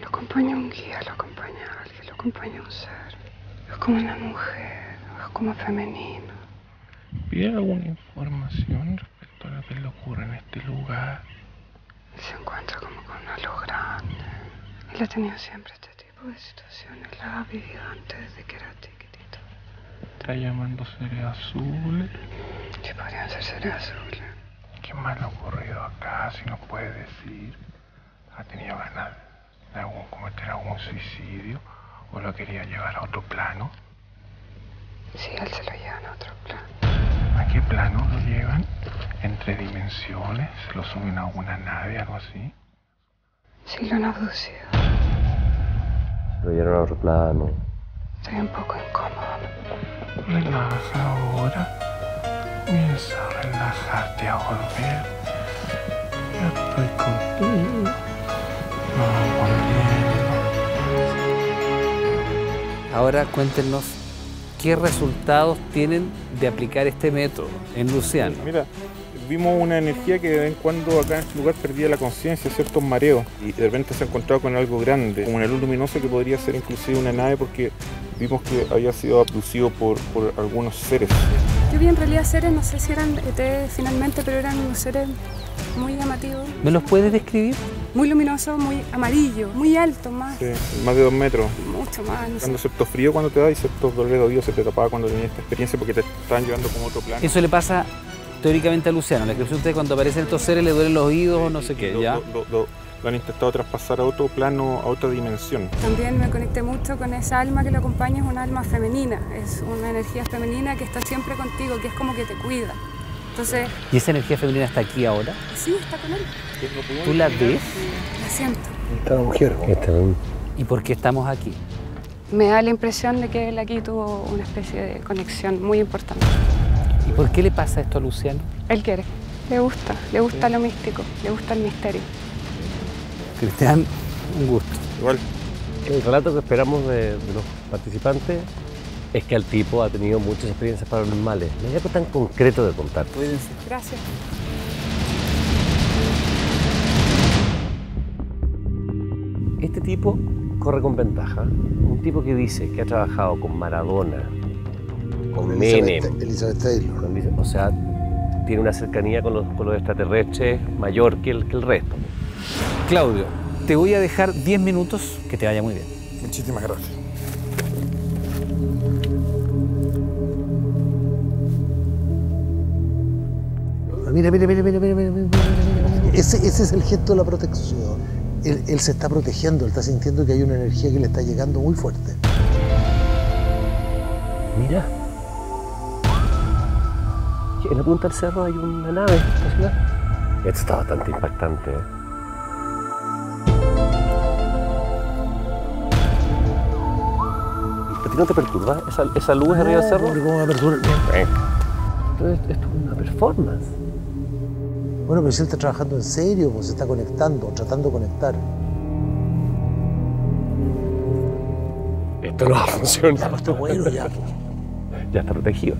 Lo acompaña un guía, lo acompaña alguien, lo acompaña un ser. Es como una mujer, es como femenino. ¿Pide alguna información respecto a lo que le ocurre en este lugar? Se encuentra como con una luz grande. Él ha tenido siempre este tipo de situaciones. Las ha vivido antes desde que era chiquitito. ¿Está llamando seres azules? Que podrían ser seres azules. ¿Qué más le ha ocurrido acá? Si nos puede decir. ¿Ha tenido ganas de algún- cometer algún suicidio? ¿O lo quería llevar a otro plano? Sí, él se lo llevan a otro plano. ¿A qué plano lo llevan? ¿Entre dimensiones? ¿Lo suben a una nave, algo así? Sí, lo han abducido. Lo llevaron a otro plano. Estoy un poco incómoda. Relaja ahora. Comienza a relajarte, a volver. Yo estoy contigo. Vamos volviendo. Ahora cuéntenos qué resultados tienen de aplicar este método en Luciano. Mira, vimos una energía que de vez en cuando acá en este lugar perdía la conciencia, ciertos mareos, y de repente se ha encontrado con algo grande, como una luz luminosa que podría ser inclusive una nave porque vimos que había sido abducido por, por algunos seres. Yo vi en realidad seres, no sé si eran ET finalmente, pero eran unos seres muy llamativos, ¿Me los puedes describir? muy luminosos, muy amarillos, muy altos, más, Sí, más de dos metros. mucho más. No. Cuando excepto frío cuando te da y excepto dolor de oído se te tapaba cuando tenías esta experiencia porque te estaban llevando como otro plano. Eso le pasa teóricamente a Luciano. La descripción usted cuando aparecen estos seres le duelen los oídos o no sé qué, Lo- ¿ya? Lo, lo- lo- lo han intentado traspasar a otro plano, a otra dimensión. También me conecté mucho con esa alma que lo acompaña, es una alma femenina, es una energía femenina que está siempre contigo, que es como que te cuida. Entonces, ¿Y esa energía femenina está aquí ahora? sí, está con él, ¿Tú la ves? la siento. Esta mujer. ¿Y por qué estamos aquí? Me da la impresión de que él aquí tuvo una especie de conexión muy importante. ¿Y por qué le pasa esto a Luciano? Él quiere, le gusta, le gusta lo místico, le gusta el misterio. Cristian, un gusto. Igual. El relato que esperamos de, de los participantes es que el tipo ha tenido muchas experiencias paranormales. No hay algo tan concreto de contar. Gracias. Este tipo corre con ventaja. Un tipo que dice que ha trabajado con Maradona, con Menem. Elizabeth, Elizabeth Taylor. con o sea, tiene una cercanía con los, con los extraterrestres mayor que el, que el resto. Claudio, te voy a dejar 10 minutos que te vaya muy bien. Muchísimas gracias. Mira, mira, mira, mira, mira, mira, mira, mira. Ese, ese, es el gesto de la protección. Él, él se está protegiendo, él está sintiendo que hay una energía que le está llegando muy fuerte. Mira. En la punta del cerro hay una nave estacionada. Esto está bastante impactante. ¿eh? No te perturba esa, esa luz no, arriba del cerro? ¿Cómo va a perturbar? Entonces, esto es una performance. Bueno, pero si él está trabajando en serio, pues se está conectando, tratando de conectar. Esto no va a funcionar. Ya, pues está bueno ya. pues. Ya está protegido.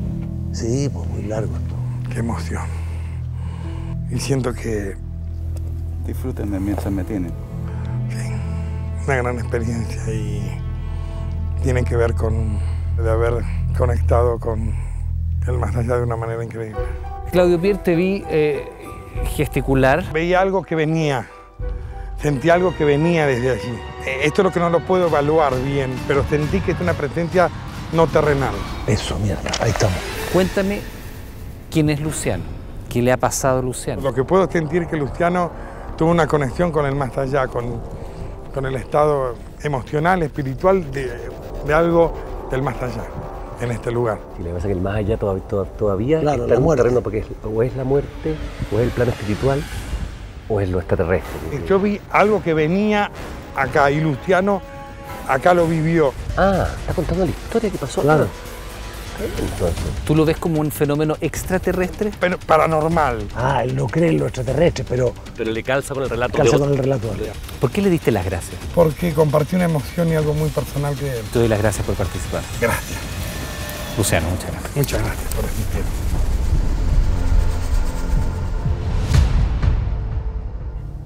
Sí, pues muy largo esto. Qué emoción. Y siento que Disfrútenme mientras me tienen. una gran experiencia y tiene que ver con de haber conectado con el más allá de una manera increíble. Claudio Pierre, te vi eh, gesticular. Veía algo que venía, sentí algo que venía desde allí. Eh, Esto es lo que no lo puedo evaluar bien, pero sentí que es una presencia no terrenal. Eso, mierda, ahí estamos. Cuéntame quién es Luciano, qué le ha pasado a Luciano. Lo que puedo sentir es que Luciano tuvo una conexión con el más allá, con, con el estado emocional, espiritual de, de algo del más allá, en este lugar. Y lo que pasa es que el más allá todavía, todavía Claro, está la en muerte. terreno porque es- o es la muerte, o es el plano espiritual, o es lo extraterrestre. Yo vi algo que venía acá y Luciano acá lo vivió. Ah, está contando la historia que pasó. Claro. Entonces, ¿Tú lo ves como un fenómeno extraterrestre? Pero paranormal. Ah, él no cree en los extraterrestres, pero pero le calza con el relato. calza de con el relato. ¿Por qué le diste las gracias? Porque compartí una emoción y algo muy personal que él. Te doy las gracias por participar. Gracias. Luciano, muchas gracias. Muchas gracias por asistir.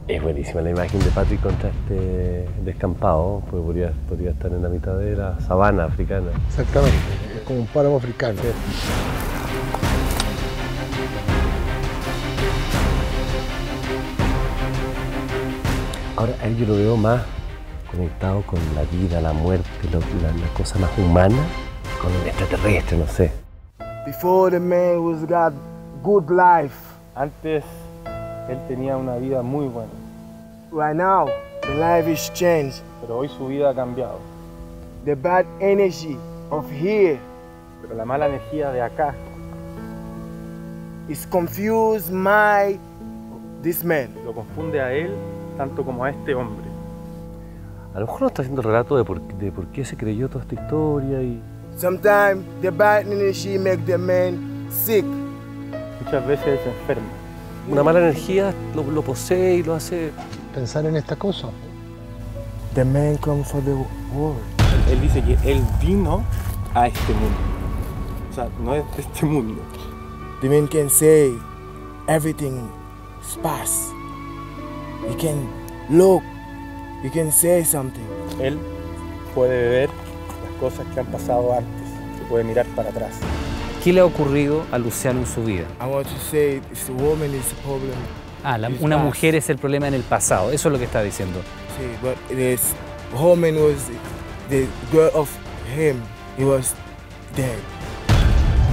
Es buenísima la imagen de Patrick contra este descampado, porque podría, podría estar en la mitad de la sabana africana. Exactamente, es como un páramo africano. Ahora a él yo lo veo más conectado con la vida, la muerte, lo- la, la cosa más humana, con el extraterrestre, no sé. Before the man was got good life. Antes él tenía una vida muy buena, Right now, the life is changed. pero hoy su vida ha cambiado. The bad energy of here Pero la mala energía de acá is confused my this man. lo confunde a él tanto como a este hombre. A lo mejor no está haciendo el relato de por, de por qué se creyó toda esta historia y Sometimes the bad energy make the man sick. Muchas veces se enferma. una mala energía lo, lo posee y lo hace... Pensar en esta cosa. The man come for the world. Él dice que él vino a este mundo. O sea, no es de este mundo. The man can say everything is past. You can look. You can say something. Él puede ver las cosas que han pasado antes, se puede mirar para atrás. ¿Qué le ha ocurrido a Luciano en su vida? I want to say the woman is the problem. Ah, la- It's una past. mujer es el problema en el pasado, eso es lo que está diciendo. See, but it is woman was the girl of him. He was dead.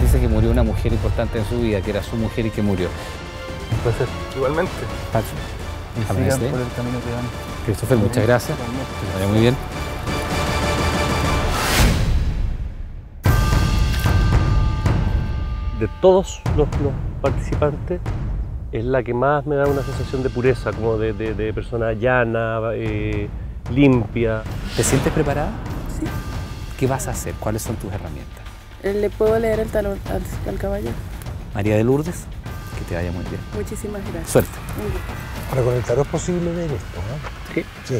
Dice que murió una mujer importante en su vida, que era su mujer y que murió. Puede ser. Igualmente. Nice day. por el camino que van. Christopher, muchas gracias. Que vaya muy bien. De todos los, los participantes, es la que más me da una sensación de pureza, como de, de- de persona llana, eh, limpia. ¿Te sientes preparada? Sí. ¿Qué vas a hacer? ¿Cuáles son tus herramientas? ¿Le puedo leer el tarot al, al caballero? María de Lourdes, que te vaya muy bien. Muchísimas gracias. Suerte. Muy bien. Ahora con el tarot es posible ver esto, ¿no? Sí. Sí.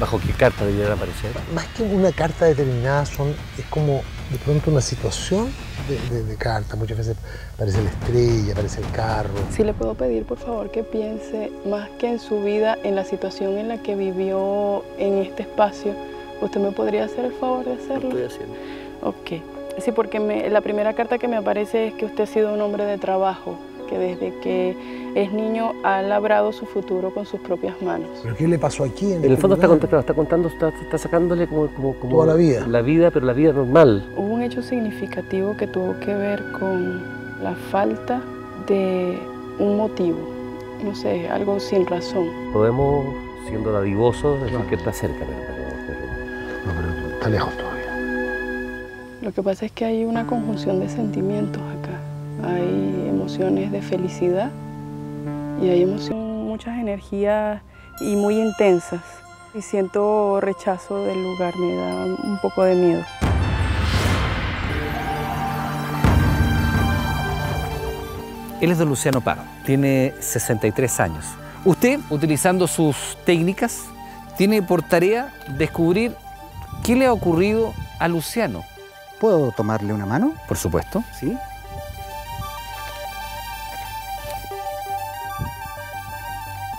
¿Bajo qué carta debería aparecer? Más que una carta determinada, son, es como de pronto una situación de, de- de carta. Muchas veces aparece la estrella, aparece el carro. Sí le puedo pedir, por favor, que piense más que en su vida, en la situación en la que vivió en este espacio. ¿Usted me podría hacer el favor de hacerlo? Lo estoy haciendo. Ok. Sí, porque me- la primera carta que me aparece es que usted ha sido un hombre de trabajo, que desde que es niño ha labrado su futuro con sus propias manos. ¿Pero qué le pasó aquí? En, En el este fondo está contando, está, contando está, está sacándole como, como, como Toda la vida. La vida, pero la vida normal. Hubo un hecho significativo que tuvo que ver con la falta de un motivo, no sé, algo sin razón. Podemos, siendo dadivosos, decir que está cerca, pero, pero- pero- No, pero está lejos todavía. Lo que pasa es que hay una conjunción de sentimientos acá. Hay emociones de felicidad y hay muchas energías y muy intensas. Y siento rechazo del lugar, me da un poco de miedo. Él es don Luciano Pardo, tiene 63 años. Usted, utilizando sus técnicas, tiene por tarea descubrir qué le ha ocurrido a Luciano. ¿Puedo tomarle una mano? Por supuesto. Sí.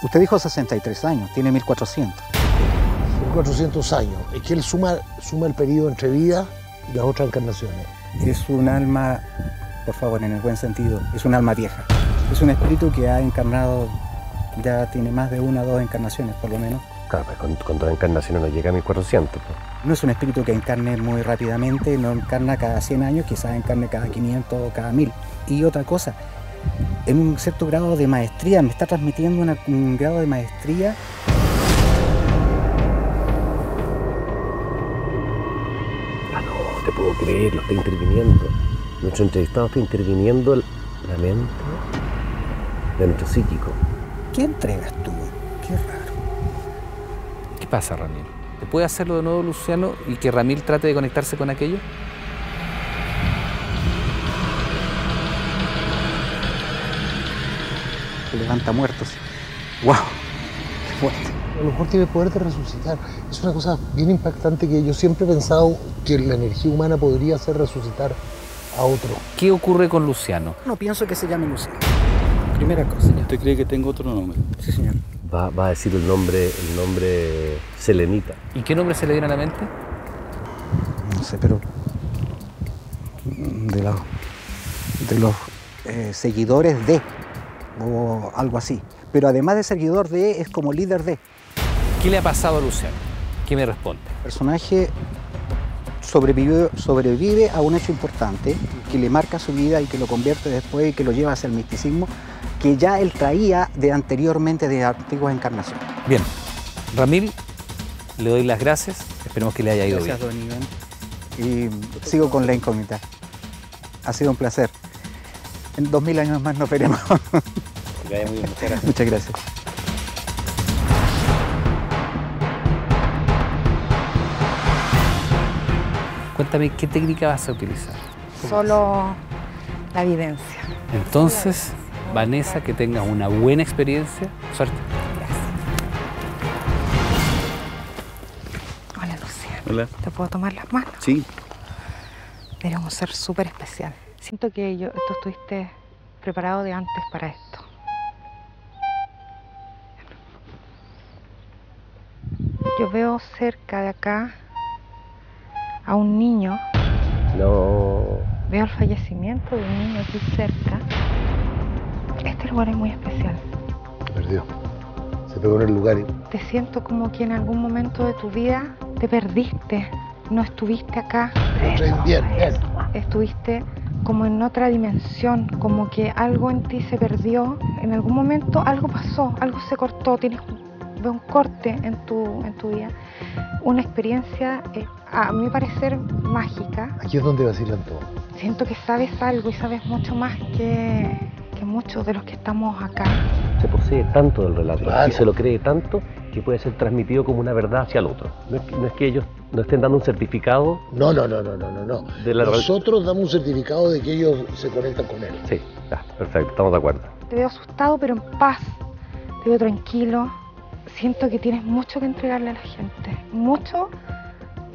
Usted dijo 63 años, tiene 1400. 1400 años. Es que él suma, suma el periodo entre vida y las otras encarnaciones. Es un alma, por favor, en el buen sentido, es un alma vieja. Es un espíritu que ha encarnado, ya tiene más de una o dos encarnaciones por lo menos. Claro, pues con, con dos encarnaciones no llega a 1400. pues. No es un espíritu que encarne muy rápidamente, no encarna cada 100 años, quizás encarne cada 500 o cada 1000. Y otra cosa, en un cierto grado de maestría, me está transmitiendo una- un grado de maestría Ah, no, te puedo creer, lo está interviniendo. Nuestro entrevistado está interviniendo el- la mente de nuestro psíquico. ¿Qué entregas tú? Qué raro. ¿Qué pasa, Ramil? ¿Te puede hacerlo de nuevo, Luciano, y que Ramil trate de conectarse con aquello? Levanta muertos. ¡Wow! ¡Qué fuerte! A lo mejor tiene el poder de resucitar. Es una cosa bien impactante que yo siempre he pensado que la energía humana podría hacer resucitar a otro. ¿Qué ocurre con Luciano? No pienso que se llame Luciano. Primera cosa. ¿Usted cree que tengo otro nombre? Sí, señor. va, va a decir el nombre, el nombre Selenita. ¿Y qué nombre se le viene a la mente? No sé, pero de los, de los eh, seguidores de, o algo así. Pero además de seguidor de, es como líder de. ¿Qué le ha pasado a Luciano? ¿Qué me responde? El personaje sobrevive, sobrevive a un hecho importante que le marca su vida y que lo convierte después y que lo lleva hacia el misticismo que ya él traía de anteriormente de antiguas encarnaciones. Bien, Ramil, le doy las gracias. Esperemos que le haya ido Gracias, bien. don Iván. Y sigo con la incógnita. Ha sido un placer. En dos mil años más nos veremos. Que vaya muy bien, muchas gracias. Muchas gracias. Cuéntame, ¿qué técnica vas a utilizar? Solo la evidencia. Entonces, Vanessa, que tengas una buena experiencia. Suerte. Hola, Lucía. Hola. ¿Te puedo tomar las manos? Sí. Deberíamos ser súper especial. Siento que yo, tú estuviste preparado de antes para esto. Yo veo cerca de acá a un niño. No. Veo el fallecimiento de un niño aquí cerca. Este lugar es muy especial. Perdió. Se pegó en el lugar y Te siento como que en algún momento de tu vida te perdiste. No estuviste acá. Bien, bien. Estuviste como en otra dimensión, como que algo en ti se perdió. En algún momento algo pasó, algo se cortó. Tienes veo un corte en tu, en tu vida. Una experiencia, eh, a mi parecer, mágica. aquí es donde vacilan todos. Siento que sabes algo y sabes mucho más que, que muchos de los que estamos acá. Se posee tanto del relato Claro. y se lo cree tanto que puede ser transmitido como una verdad hacia el otro. No es, que- no es que ellos no estén dando un certificado No, no, no, no, no, no, no. de la Nosotros damos un certificado de que ellos se conectan con él. Sí, ya, perfecto, estamos de acuerdo. Te veo asustado pero en paz. Te veo tranquilo. Siento que tienes mucho que entregarle a la gente. Mucho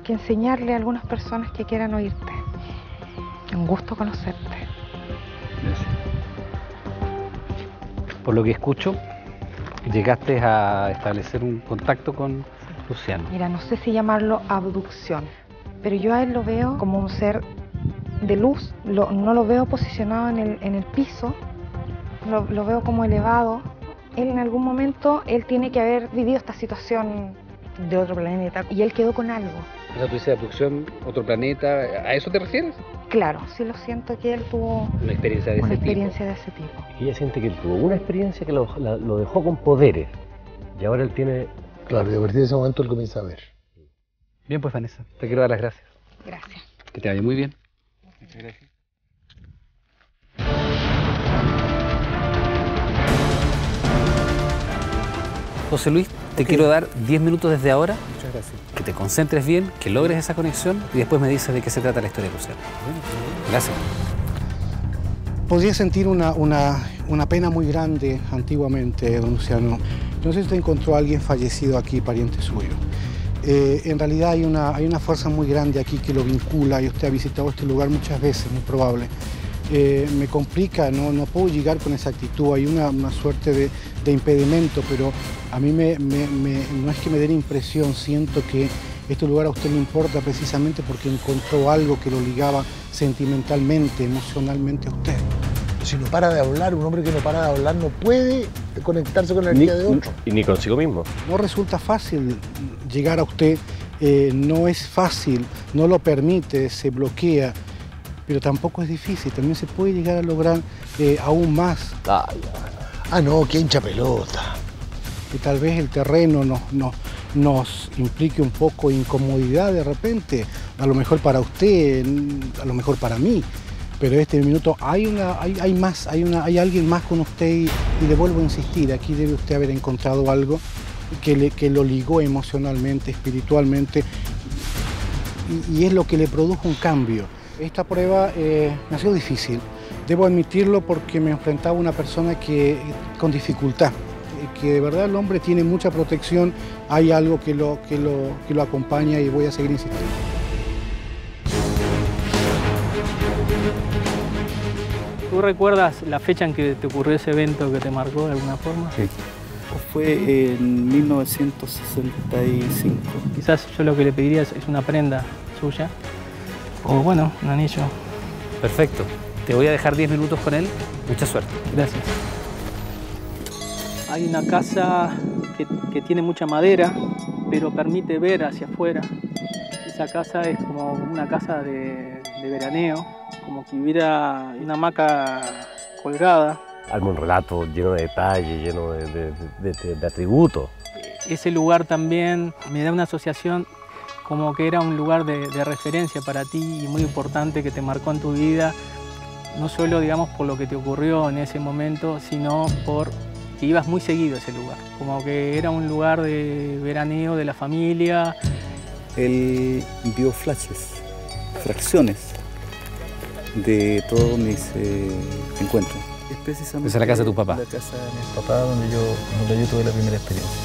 que enseñarle a algunas personas que quieran oírte. Un gusto conocerte. Por lo que escucho, llegaste a establecer un contacto con Luciano. Mira, no sé si llamarlo abducción, pero yo a él lo veo como un ser de luz. Lo- no lo veo posicionado en el, en el piso, lo, lo veo como elevado. Él en algún momento, él tiene que haber vivido esta situación de otro planeta y él quedó con algo. O sea, tú dices abducción, otro planeta, ¿a eso te refieres? Claro, sí lo siento que él tuvo Una experiencia de una ese tipo. de ese tipo. Y ella siente que él tuvo una experiencia que lo, la- lo dejó con poderes y ahora él tiene... Claro, y a partir de ese momento él comienza a ver. Bien, pues Vanessa, te quiero dar las gracias. Gracias. Que te vaya muy bien. José Luis, te quiero dar 10 minutos desde ahora. Muchas gracias. Que te concentres bien, que logres esa conexión y después me dices de qué se trata la historia de Luciano. Gracias. Podría sentir una, una, una pena muy grande antiguamente, don Luciano. No sé si usted encontró a alguien fallecido aquí, pariente suyo. Eh, en realidad hay una, hay una fuerza muy grande aquí que lo vincula y usted ha visitado este lugar muchas veces, muy probable. Eh, me complica, no, no puedo llegar con esa actitud, hay una, una suerte de, de impedimento, pero a mí me, me- me- no es que me dé la impresión, siento que este lugar a usted le importa precisamente porque encontró algo que lo ligaba sentimentalmente, emocionalmente a usted. Si no para de hablar, un hombre que no para de hablar no puede conectarse con la energía de otro. Y ni consigo mismo. No resulta fácil llegar a usted, eh, no es fácil, no lo permite, se bloquea, pero tampoco es difícil, también se puede llegar a lograr eh, aún más. Ah, no, que hincha pelota. Y tal vez el terreno nos, nos, implique un poco incomodidad de repente, a lo mejor para usted, a lo mejor para mí. Pero este minuto hay, una, hay, más, hay, una, hay alguien más con usted y, le vuelvo a insistir, aquí debe usted haber encontrado algo que, le, que lo ligó emocionalmente, espiritualmente, y, y es lo que le produjo un cambio. Esta prueba eh, me ha sido difícil, debo admitirlo porque me enfrentaba a una persona que con dificultad, que de verdad el hombre tiene mucha protección, hay algo que lo, que lo, que lo acompaña y voy a seguir insistiendo. ¿Tú recuerdas la fecha en que te ocurrió ese evento que te marcó de alguna forma? Sí. fue en 1965. Quizás yo lo que le pediría es una prenda suya, o bueno, un anillo. Perfecto. Te voy a dejar 10 minutos con él. Mucha suerte. Gracias. Hay una casa que, que tiene mucha madera, pero permite ver hacia afuera. Esa casa es como una casa de, de veraneo, como que hubiera una hamaca colgada. Arma un relato lleno de detalles, lleno de, de- de- de- de atributos. Ese lugar también me da una asociación como que era un lugar de, de referencia para ti y muy importante que te marcó en tu vida, no solo digamos por lo que te ocurrió en ese momento, sino por que ibas muy seguido a ese lugar, como que era un lugar de veraneo de la familia. Él vio flashes, fracciones de todos mis eh, encuentros. Es precisamente Esa es la casa de tu papá. La casa de mi papá donde yo, donde yo tuve la primera experiencia.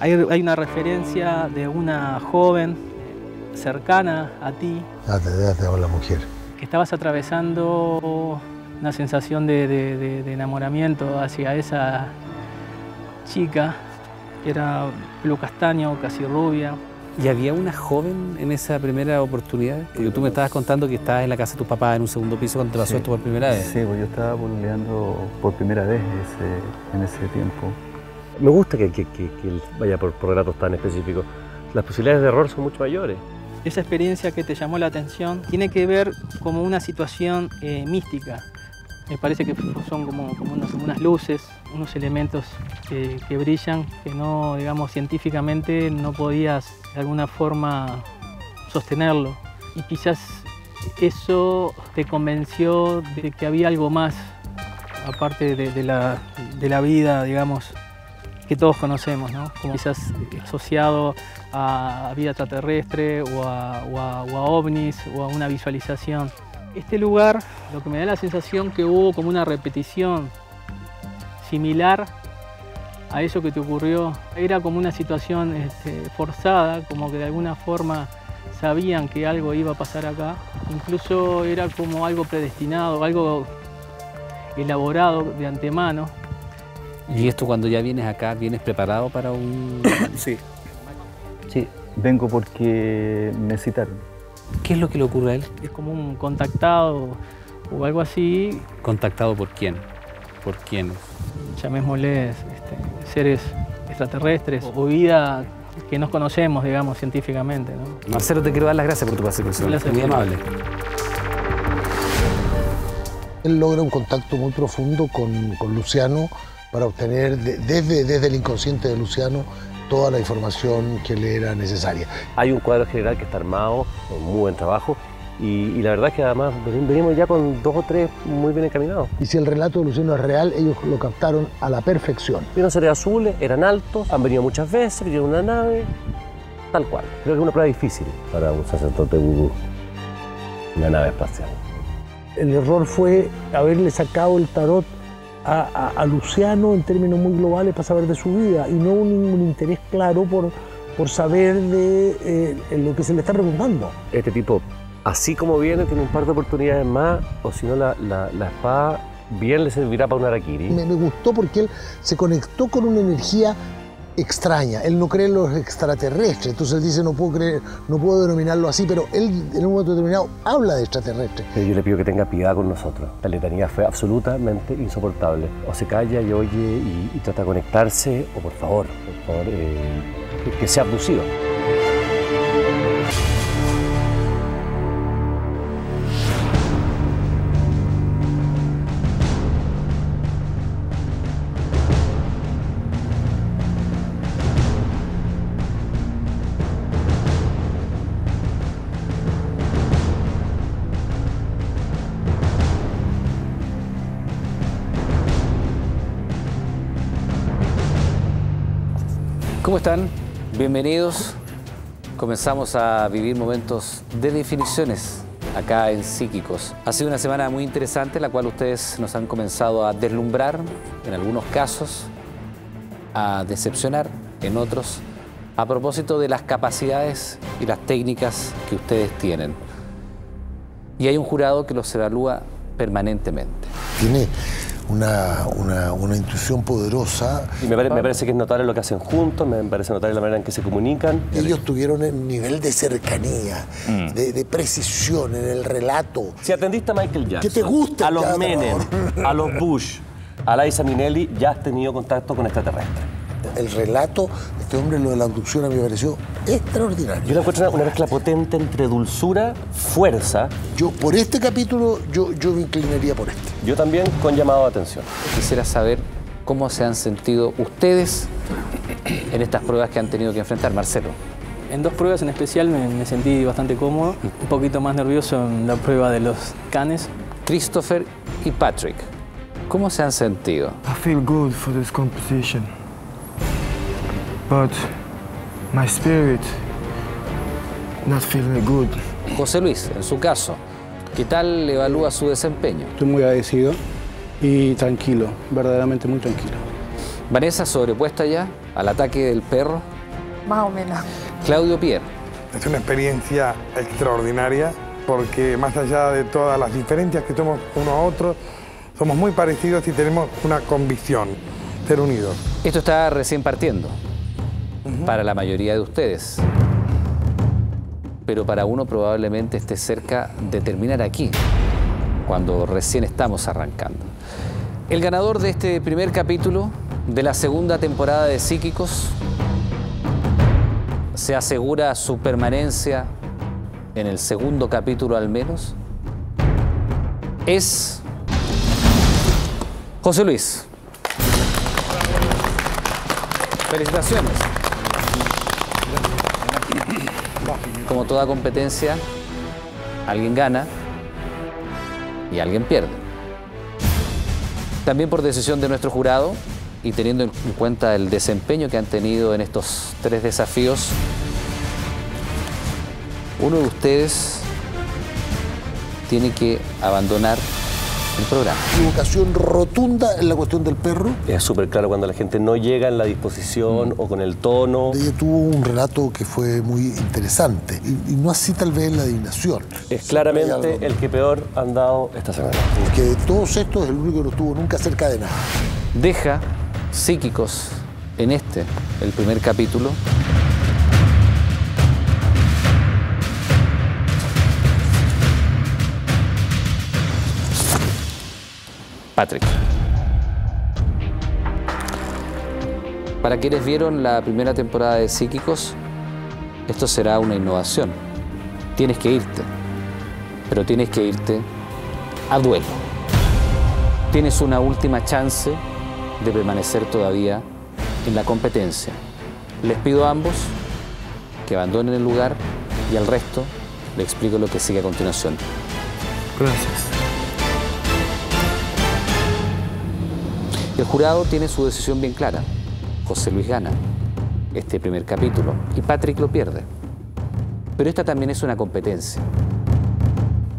Hay, hay una referencia de una joven cercana a ti, Date, date a la mujer. Que estabas atravesando una sensación de, de- de- de enamoramiento hacia esa chica, que era pelo castaño, casi rubia. ¿Y había una joven en esa primera oportunidad? Tú me estabas contando que estabas en la casa de tu papá en un segundo piso cuando te pasó Sí. esto por primera vez. Sí, pues yo estaba pololeando por primera vez ese- en ese tiempo. Me gusta que, que- que- que él vaya por, por relatos tan específicos. Las posibilidades de error son mucho mayores. Esa experiencia que te llamó la atención tiene que ver como una situación eh, mística. Me parece que son como, como unas luces, unos elementos que, brillan, que no, digamos, científicamente no podías de alguna forma sostenerlo. Y quizás eso te convenció de que había algo más, aparte de, la, de la vida, digamos, que todos conocemos, ¿no? Quizás asociado a vida extraterrestre o a, o a- o a ovnis o a una visualización. Este lugar, lo que me da la sensación que hubo como una repetición similar a eso que te ocurrió. Era como una situación este, forzada, como que de alguna forma sabían que algo iba a pasar acá. Incluso era como algo predestinado, algo elaborado de antemano. ¿Y esto cuando ya vienes acá, vienes preparado para un...? Sí. Vengo porque me citaron. ¿Qué es lo que le ocurre a él? Es como un contactado o algo así, ¿Contactado por quién? ¿Por quiénes? llamémosles este, seres extraterrestres o vida que no conocemos, digamos, científicamente. ¿no? Marcelo, te quiero dar las gracias por tu participación. Gracias. Muy amable. Él logra un contacto muy profundo con, con Luciano para obtener de- desde, desde el inconsciente de Luciano toda la información que le era necesaria. Hay un cuadro general que está armado, con muy buen trabajo, y, y la verdad es que además veni- venimos ya con dos o tres muy bien encaminados. Y si el relato de Luciano es real, ellos lo captaron a la perfección. Vieron seres azules, eran altos, han venido muchas veces, vinieron una nave, tal cual. Creo que es una prueba difícil para un sacerdote vudú, una nave espacial. El error fue haberle sacado el tarot a, a- a Luciano en términos muy globales para saber de su vida y no ningún interés claro por, por saber de eh, lo que se le está preguntando. Este tipo, así como viene, tiene un par de oportunidades más, o si no, la, la- la espada bien le servirá para un araquiri. Me, me gustó porque él se conectó con una energía extraña. Él no cree en los extraterrestres, entonces él dice no puedo creer, no puedo denominarlo así, pero él en un momento determinado habla de extraterrestres. Pero yo le pido que tenga piedad con nosotros. La letanía fue absolutamente insoportable. O se calla y oye y, trata de conectarse, o por favor, por favor, eh, que, sea abducido. Bienvenidos. Comenzamos a vivir momentos de definiciones acá en Psíquicos. Ha sido una semana muy interesante, la cual ustedes nos han comenzado a deslumbrar, en algunos casos, a decepcionar, en otros, a propósito de las capacidades y las técnicas que ustedes tienen. Y hay un jurado que los evalúa permanentemente. Tiene una, una, una intuición poderosa. Y me, pare- me parece que es notable lo que hacen juntos, me parece notable la manera en que se comunican. Ellos tuvieron un nivel de cercanía, de, de precisión en el relato. Si atendiste a Michael Jackson, ¿Qué te gusta a el los? Menem, a los Bush, a Liza Minnelli, ya has tenido contacto con extraterrestres. El relato de este hombre, lo de la abducción, a mí me pareció extraordinario. Yo le encuentro una, una mezcla potente entre dulzura, fuerza. Yo, por este capítulo, yo, yo me inclinaría por este. Yo también con llamado de atención. Quisiera saber cómo se han sentido ustedes en estas pruebas que han tenido que enfrentar, Marcelo. En dos pruebas en especial me, me sentí bastante cómodo, un poquito más nervioso en la prueba de los canes. Christopher y Patrick, ¿cómo se han sentido? I feel good for this competition. But my spirit not feeling good. José Luis, en su caso, ¿qué tal evalúa su desempeño? Estoy muy agradecido y tranquilo, verdaderamente muy tranquilo. Vanessa, sobrepuesta ya al ataque del perro. Más o menos. Claudio Pierre, Es una experiencia extraordinaria porque más allá de todas las diferencias que tenemos uno a otro, somos muy parecidos y tenemos una convicción, ser unidos. esto está recién partiendo para la mayoría de ustedes. Pero para uno probablemente esté cerca de terminar aquí, cuando recién estamos arrancando. El ganador de este primer capítulo de la segunda temporada de Psíquicos se asegura su permanencia en el segundo capítulo al menos. Es José Luis. Felicitaciones. Como toda competencia, alguien gana y alguien pierde. También por decisión de nuestro jurado y teniendo en cuenta el desempeño que han tenido en estos tres desafíos, uno de ustedes tiene que abandonar el programa. Equivocación rotunda en la cuestión del perro. Es súper claro cuando la gente no llega en la disposición o con el tono. Ella tuvo un relato que fue muy interesante y, y no así tal vez en la adivinación. Es claramente el que peor han dado esta semana. Porque de todos estos, el único que no estuvo nunca cerca de nada. Deja psíquicos en este, el primer capítulo, Patrick. Para quienes vieron la primera temporada de Psíquicos, esto será una innovación. Tienes que irte, pero tienes que irte a duelo. Tienes una última chance de permanecer todavía en la competencia. Les pido a ambos que abandonen el lugar y al resto le explico lo que sigue a continuación. Gracias. El jurado tiene su decisión bien clara. José Luis gana este primer capítulo y Patrick lo pierde. Pero esta también es una competencia.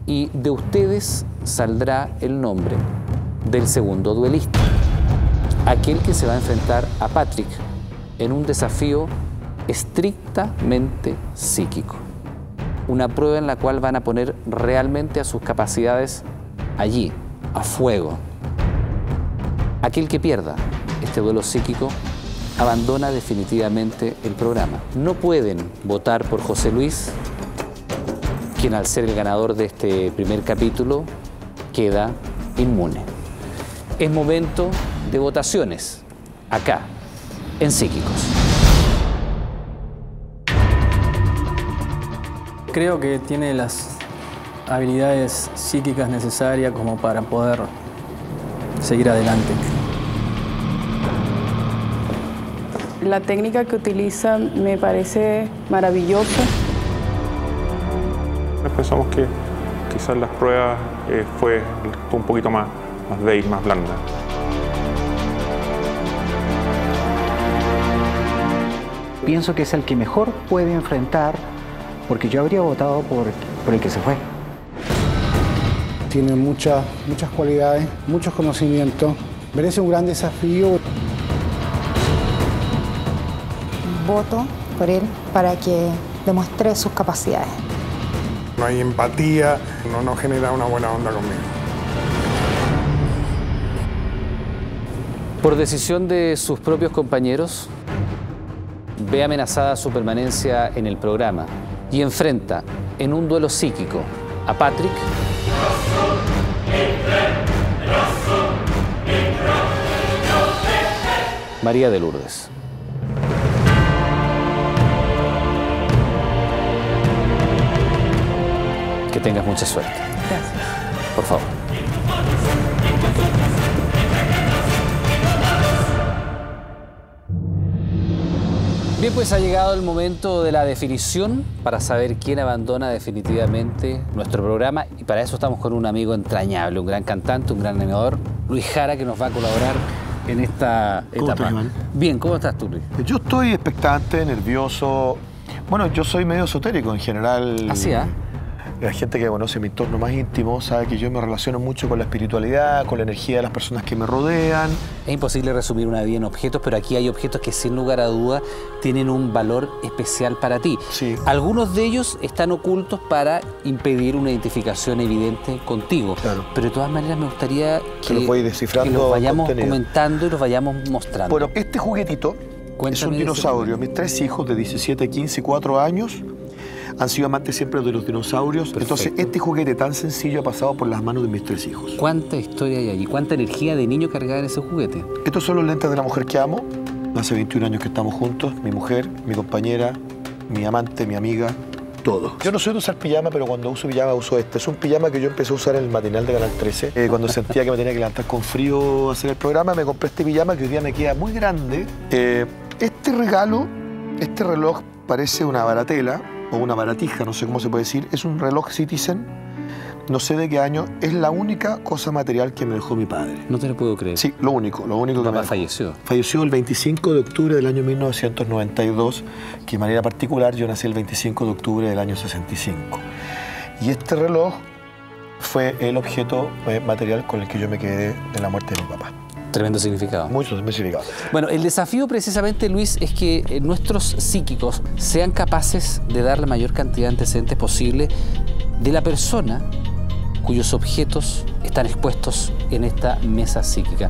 Y de ustedes saldrá el nombre del segundo duelista, aquel que se va a enfrentar a Patrick en un desafío estrictamente psíquico. Una prueba en la cual van a poner realmente a sus capacidades allí, a fuego. Aquel que pierda este duelo psíquico abandona definitivamente el programa. No pueden votar por José Luis, quien al ser el ganador de este primer capítulo queda inmune. Es momento de votaciones, acá, en Psíquicos. Creo que tiene las habilidades psíquicas necesarias como para poder seguir adelante. La técnica que utiliza me parece maravillosa. Pensamos que quizás las pruebas eh, fue un poquito más, más débil, más blanda. Pienso que es el que mejor puede enfrentar, porque yo habría votado por, por el que se fue. Tiene muchas, muchas cualidades, muchos conocimientos. Merece un gran desafío. Voto por él para que demuestre sus capacidades. No hay empatía, no nos genera una buena onda conmigo. Por decisión de sus propios compañeros, ve amenazada su permanencia en el programa y enfrenta en un duelo psíquico a Patrick María de Lourdes. Que tengas mucha suerte. Gracias. Por favor. Bien, pues ha llegado el momento de la definición para saber quién abandona definitivamente nuestro programa y para eso estamos con un amigo entrañable, un gran cantante, un gran animador, Luis Jara, que nos va a colaborar en esta ¿Cómo etapa. estás? Bien, ¿cómo estás tú, Luis? Yo estoy expectante, nervioso. Bueno, yo soy medio esotérico en general. Así, ¿ah? La gente que conoce mi entorno más íntimo sabe que yo me relaciono mucho con la espiritualidad, con la energía de las personas que me rodean. Es imposible resumir una vida en objetos, pero aquí hay objetos que sin lugar a duda tienen un valor especial para ti. Sí. Algunos de ellos están ocultos para impedir una identificación evidente contigo. Claro. Pero de todas maneras me gustaría que, los voy descifrando que los vayamos contenido. comentando y los vayamos mostrando. Bueno, este juguetito es un dinosaurio. Mis tres hijos de 17, 15 y 4 años han sido amantes siempre de los dinosaurios. Entonces, este juguete tan sencillo ha pasado por las manos de mis tres hijos. ¿Cuánta historia hay allí? ¿Cuánta energía de niño cargada en ese juguete? Estos son los lentes de la mujer que amo. Hace 21 años que estamos juntos. Mi mujer, mi compañera, mi amante, mi amiga, todo. Yo no soy de usar pijama, pero cuando uso pijama uso este. Es un pijama que yo empecé a usar en el matinal de Canal 13. Eh, cuando sentía que me tenía que levantar con frío a hacer el programa, me compré este pijama que hoy día me queda muy grande. Eh, este regalo, este reloj parece una baratela o una baratija, no sé cómo se puede decir. Es un reloj Citizen, no sé de qué año. Es la única cosa material que me dejó mi padre. No te lo puedo creer. Sí, lo único, lo único que Papá me dejó. falleció. Falleció el 25 de octubre del año 1992, que de manera particular yo nací el 25 de octubre del año 65. Y este reloj fue el objeto material con el que yo me quedé de la muerte de mi papá. Tremendo significado. Mucho significado. Bueno, el desafío precisamente, Luis, es que eh, nuestros psíquicos sean capaces de dar la mayor cantidad de antecedentes posible de la persona cuyos objetos están expuestos en esta mesa psíquica.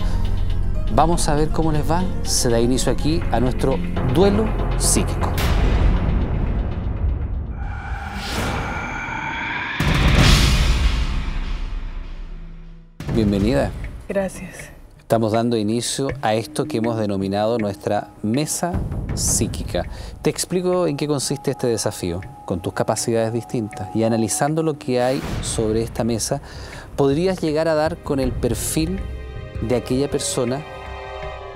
Vamos a ver cómo les va. Se da inicio aquí a nuestro duelo psíquico. Bienvenida. Gracias. Estamos dando inicio a esto que hemos denominado nuestra mesa psíquica. Te explico en qué consiste este desafío, con tus capacidades distintas y analizando lo que hay sobre esta mesa, podrías llegar a dar con el perfil de aquella persona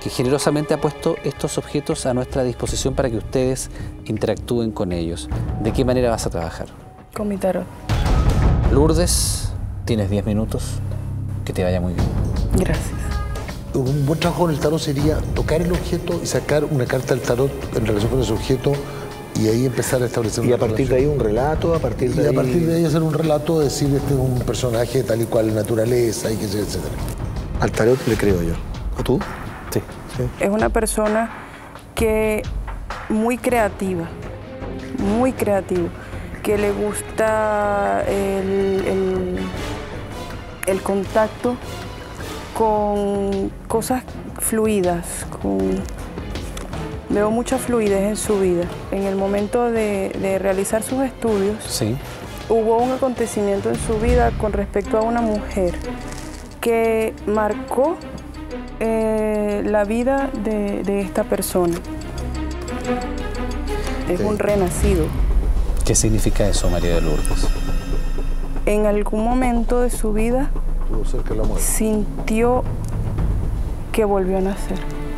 que generosamente ha puesto estos objetos a nuestra disposición para que ustedes interactúen con ellos. ¿De qué manera vas a trabajar? Con mi tarot. Lourdes, tienes 10 minutos. Que te vaya muy bien. Gracias. Un buen trabajo en el tarot sería tocar el objeto y sacar una carta del tarot en relación con ese objeto y ahí empezar a establecer Y a partir de ahí un relato, a partir de y a partir de ahí hacer un relato, decir este es un personaje de tal y cual naturaleza y que etcétera. Al tarot le creo yo. ¿A tú? Sí. Es una persona que muy creativa, muy creativo, que le gusta el, el- el contacto con cosas fluidas, con... Veo mucha fluidez en su vida. En el momento de, de realizar sus estudios, Sí. hubo un acontecimiento en su vida con respecto a una mujer que marcó eh, la vida de, de esta persona. Es un renacido. ¿Qué significa eso, María de Lourdes? En algún momento de su vida Pudo ser que la muerte. sintió que volvió a nacer.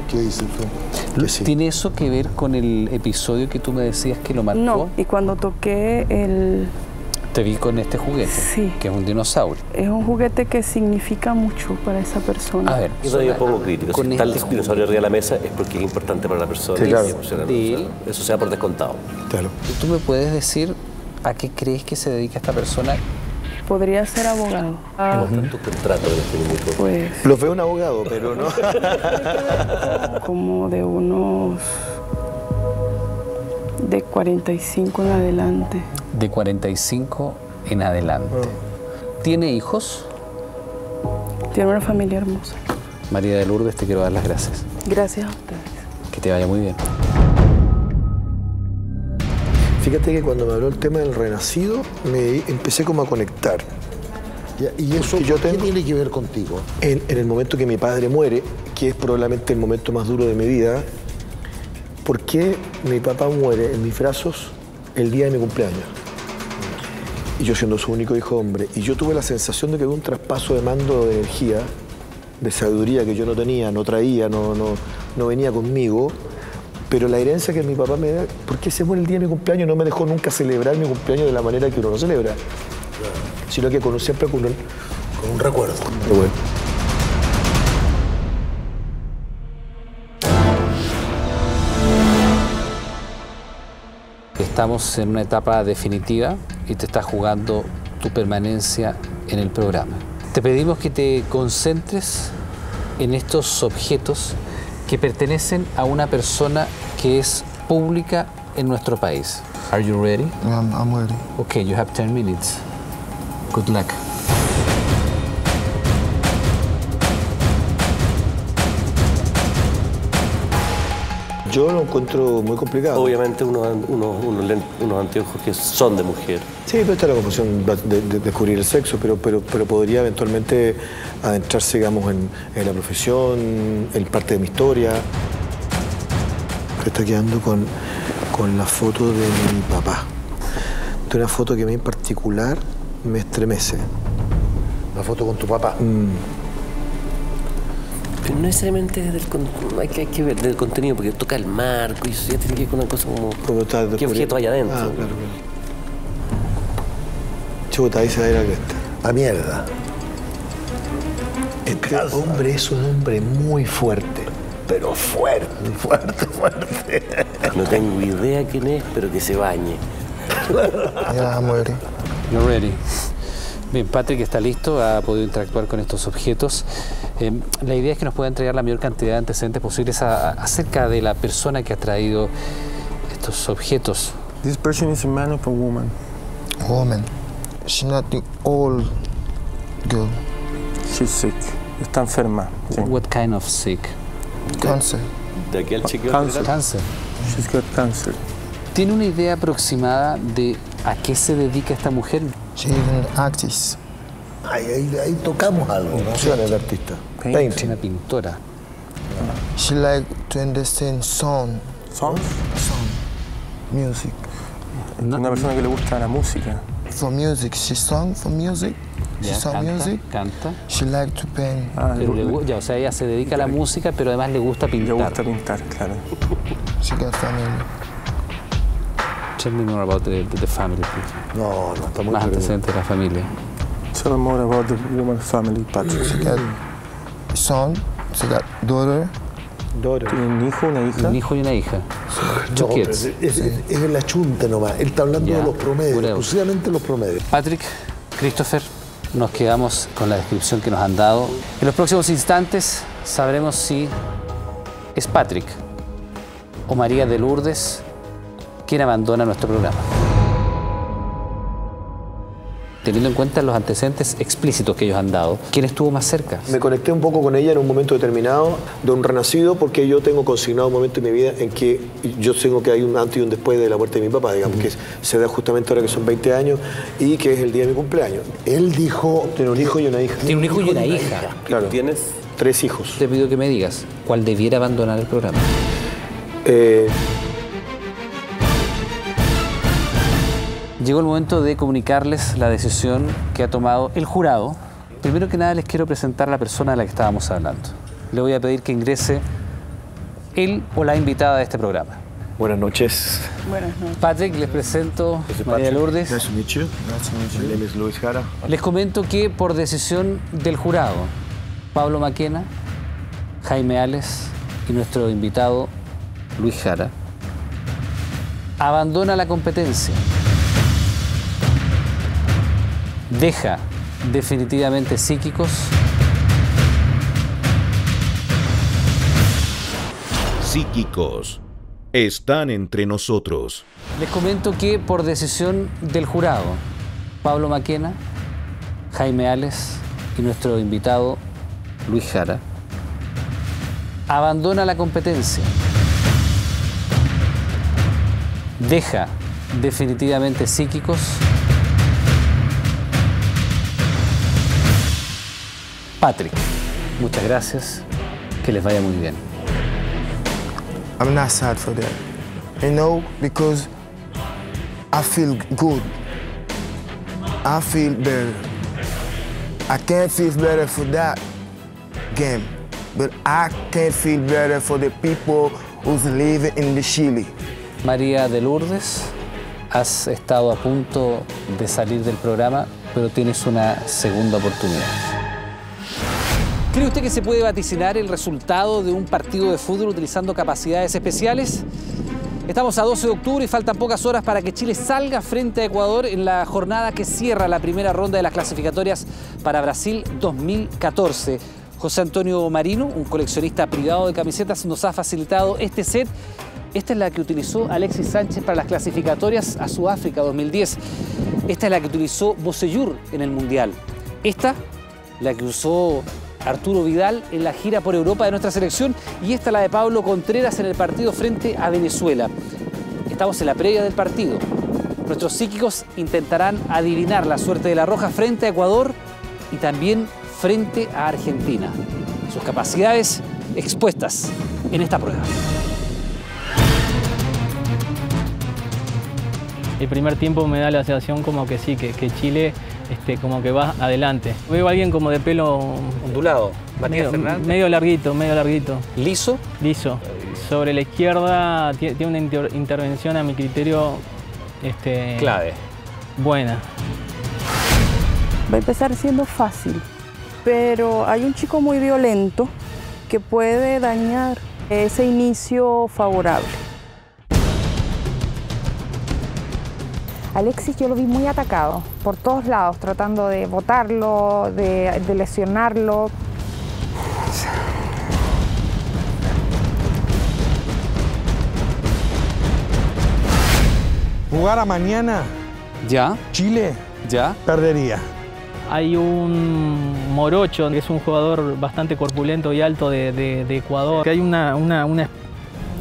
¿Qué dices tú? ¿Tiene eso que ver con el episodio que tú me decías que lo marcó? No, y cuando toqué el... Te vi con este juguete, que es un dinosaurio. Es un juguete que significa mucho para esa persona. A ver, Yo yo pongo crítico. con Si está el este dinosaurio arriba de la mesa es porque es importante para la persona. Sí, y claro. sea, él. Eso se da por descontado. ¿Tú me puedes decir a qué crees que se dedica esta persona? Podría ser abogado. Ah, ¿Cómo está tu contrato en este? Pues Los veo un abogado, pero no. como de unos de 45 en adelante. De 45 en adelante. ¿Tiene hijos? Tiene una familia hermosa. María de Lourdes, te quiero dar las gracias. Gracias a ustedes. Que te vaya muy bien. Fíjate que cuando me habló el tema del renacido, me empecé como a conectar. ¿Y eso yo qué tiene que ver contigo? en, en el momento que mi padre muere, que es probablemente el momento más duro de mi vida, ¿por qué mi papá muere en mis brazos el día de mi cumpleaños? Y yo siendo su único hijo hombre. Y yo tuve la sensación de que hubo un traspaso de mando de energía, de sabiduría que yo no tenía, no traía, no, no, no venía conmigo. Pero la herencia que mi papá me da, ¿por qué se muere el día de mi cumpleaños? No me dejó nunca celebrar mi cumpleaños de la manera que uno lo celebra. Sino que con, siempre con un, Con un recuerdo. bueno. Estamos en una etapa definitiva y te estás jugando tu permanencia en el programa. Te pedimos que te concentres en estos objetos que pertenecen a una persona que es pública en nuestro país. Are you ready? I'm, I'm ready. Okay, you have 10 minutes. Good luck. Yo lo encuentro muy complicado. Obviamente unos, unos, unos, unos anteojos que son de mujer. Sí, pero está la confusión de, de- de descubrir el sexo, pero, pero, pero podría eventualmente adentrarse, digamos, en, en la profesión, en parte de mi historia. Se está quedando con, con la foto de mi papá. De una foto que a mí en particular me estremece. ¿Una foto con tu papá? Pero no necesariamente del con- hay, que, hay que ver del contenido, porque toca el marco y eso ya tiene que ver con una cosa como. ¿Qué objeto hay adentro? Ah, claro, Chuta, ahí se va a ir a la cresta. A mierda. Este hombre es un hombre muy fuerte. Pero fuerte, fuerte, fuerte. No tengo idea quién es, pero que se bañe. I'm ready. You're ready. Bien, Patrick está listo, ha podido interactuar con estos objetos. Eh, la idea es que nos pueda entregar la mayor cantidad de antecedentes posibles a- a- acerca de la persona que ha traído estos objetos. This person is a man or a woman? Woman. She's not the old girl. She's sick. Está enferma. Sí. What kind of sick? Cancer. Cáncer. Cáncer. She's got cancer. ¿Tiene una idea aproximada de a qué se dedica esta mujer? She's an artist. Ahí, ahí, ahí tocamos algo, ¿no? Opciones de artista. Es Painting. una pintora. She like to understand song. ¿Son? Song. Music. Una persona que le gusta la música. For music, she sung for music. She Ya, sung canta, music. canta. She like to paint. Ah, le, le ya, o sea, ella se dedica a la música, pero además le gusta le pintar. gusta pintar, claro. She got family. Tell me more about the, the- the family, please. No, no, está muy Más antecedentes de la familia. Tell me more about the woman family, Patrick. She got son. She got daughter. Dora. ¿Tiene un hijo, una hija? Un hijo y una hija. Two No, kids. es, es, es la chunta nomás. Él está hablando Ya, de los promedios, pura- exclusivamente los promedios. Patrick, Christopher, nos quedamos con la descripción que nos han dado. En los próximos instantes sabremos si es Patrick o María de Lourdes quien abandona nuestro programa. Teniendo en cuenta los antecedentes explícitos que ellos han dado, ¿quién estuvo más cerca? Me conecté un poco con ella en un momento determinado de un renacido porque yo tengo consignado un momento en mi vida en que yo tengo que hay un antes y un después de la muerte de mi papá, digamos, que se da justamente ahora que son 20 años y que es el día de mi cumpleaños. Él dijo. Tiene un hijo y una hija. Tiene un hijo y una hija. Claro. ¿Tienes? Tres hijos. Te pido que me digas cuál debiera abandonar el programa. Eh, Llegó el momento de comunicarles la decisión que ha tomado el jurado. Primero que nada les quiero presentar a la persona de la que estábamos hablando. Le voy a pedir que ingrese él o la invitada de este programa. buenas noches. Buenas noches. Patrick, les presento María Lourdes. Nice to meet you. My name is Luis Jara. Les comento que por decisión del jurado, Pablo Maquena, Jaime Ales y nuestro invitado Luis Jara, abandona la competencia. Deja definitivamente psíquicos Psíquicos están entre nosotros. Les comento que por decisión del jurado, Pablo Maquena, Jaime Ales y nuestro invitado Luis Jara, abandona la competencia. Deja definitivamente psíquicos. Patrick, muchas gracias. Que les vaya muy bien. I'm not sad for that. You know, because I feel good. I feel better. I can't feel better for that game, but I can feel better for the people who's living in the Chile. María de Lourdes, has estado a punto de salir del programa, pero tienes una segunda oportunidad. ¿Cree usted que se puede vaticinar el resultado de un partido de fútbol utilizando capacidades especiales? Estamos a 12 de octubre y faltan pocas horas para que Chile salga frente a Ecuador en la jornada que cierra la primera ronda de las clasificatorias para Brasil 2014. José Antonio Marino, un coleccionista privado de camisetas, nos ha facilitado este set. Esta es la que utilizó Alexis Sánchez para las clasificatorias a Sudáfrica 2010. Esta es la que utilizó Bocellur en el Mundial. Esta, la que usó Arturo Vidal en la gira por Europa de nuestra selección y esta la de Pablo Contreras en el partido frente a Venezuela. Estamos en la previa del partido. Nuestros psíquicos intentarán adivinar la suerte de la Roja frente a Ecuador y también frente a Argentina. Sus capacidades expuestas en esta prueba. El primer tiempo me da la sensación como que sí, que, que Chile este, como que va adelante. Veo a alguien como de pelo... Ondulado. Medio, medio larguito, medio larguito. ¿Liso? Liso. Sobre la izquierda tie- tiene una inter- intervención a mi criterio... Este, Clave. Buena. Va a empezar siendo fácil, pero hay un chico muy violento que puede dañar ese inicio favorable. Alexis yo lo vi muy atacado por todos lados, tratando de botarlo, de, de lesionarlo. Jugara mañana, ¿Ya? Chile ¿Ya? perdería. Hay un Morocho, que es un jugador bastante corpulento y alto de, de- de Ecuador. Que hay una, una- una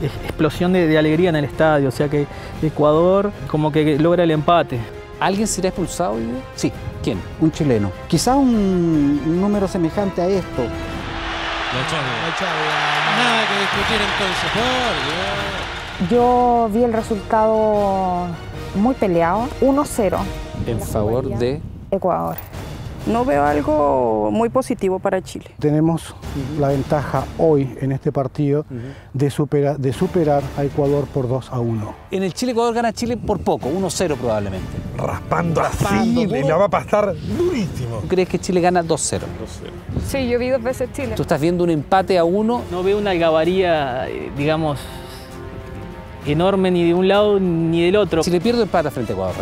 explosión de, de alegría en el estadio, o sea que Ecuador como que logra el empate. ¿Alguien será expulsado hoy día? Sí. ¿Quién? Un chileno. Quizá un, un número semejante a esto. Nada que discutir entonces, por Dios. Yo vi el resultado muy peleado, 1-0 En favor de... Ecuador. No veo algo muy positivo para Chile. Tenemos la ventaja hoy en este partido de, supera- de superar a Ecuador por 2 a 1. En el Chile-Ecuador gana Chile por poco, 1-0 probablemente. Raspando así, Raspando, y duro. la va a pasar durísimo. ¿Tú crees que Chile gana 2-0? Sí, yo vi dos veces Chile. Tú estás viendo un empate a uno. No veo una algabaría, eh, digamos, enorme ni de un lado ni del otro. Chile pierde empata frente a Ecuador.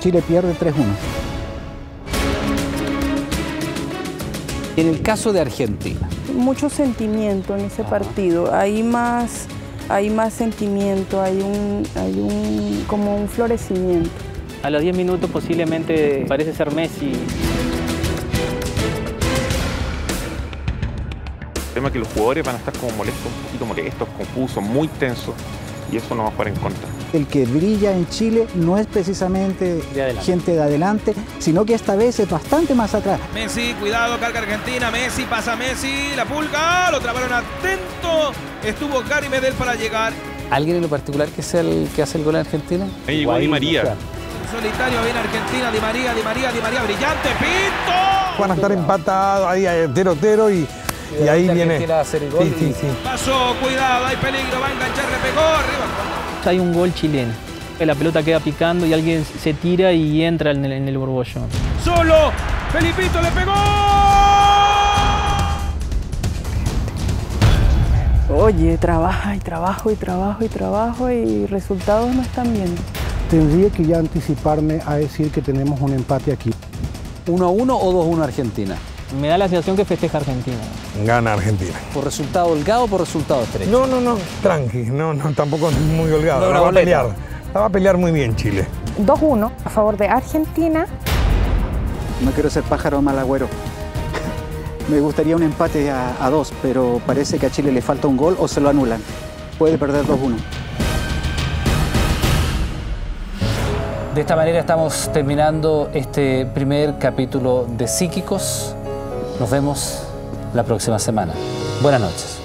Chile pierde 3-1. En el caso de Argentina, Mucho sentimiento en ese partido. Hay más, hay más sentimiento, hay un, hay un como un florecimiento. A los 10 minutos posiblemente parece ser Messi. El tema es que los jugadores van a estar como molestos, un poquito molestos, confusos, muy tensos, y eso nos va a jugar en contra. El que brilla en Chile no es precisamente gente de adelante, sino que esta vez es bastante más atrás. Messi, cuidado, carga Argentina. Messi, pasa Messi, la pulga, lo trabaron atento. Estuvo Gary Medel para llegar. ¿alguien en lo particular que sea el que hace el gol en Argentina? Ahí llegó Di María. Solitario viene Argentina, Di María, Di María, Di María, brillante, Pinto. Van a estar empatados ahí, tero, tero, y, y ahí viene. Argentina va a hacer el gol Sí, sí, y- sí. Pasó, cuidado, hay peligro, va a enganchar, le pegó, arriba. Hay un gol chileno. La pelota queda picando y alguien se tira y entra en el, en el borbollón. Solo, Felipito le pegó. Oye, trabaja y trabajo y trabajo y trabajo y resultados no están viendo. Tendría que ya anticiparme a decir que tenemos un empate aquí. ¿1-1 o 2-1 Argentina? Me da la sensación que festeja Argentina. Gana Argentina. ¿Por resultado holgado o por resultado estrecho? No, no, no, tranqui, no, no, tampoco es muy holgado. No, la va a pelear. La va a pelear muy bien Chile. 2-1 a favor de Argentina. No quiero ser pájaro mal agüero. Me gustaría un empate a, a dos, pero parece que a Chile le falta un gol o se lo anulan. Puede perder 2-1. De esta manera estamos terminando este primer capítulo de Psíquicos. Nos vemos la próxima semana. Buenas noches.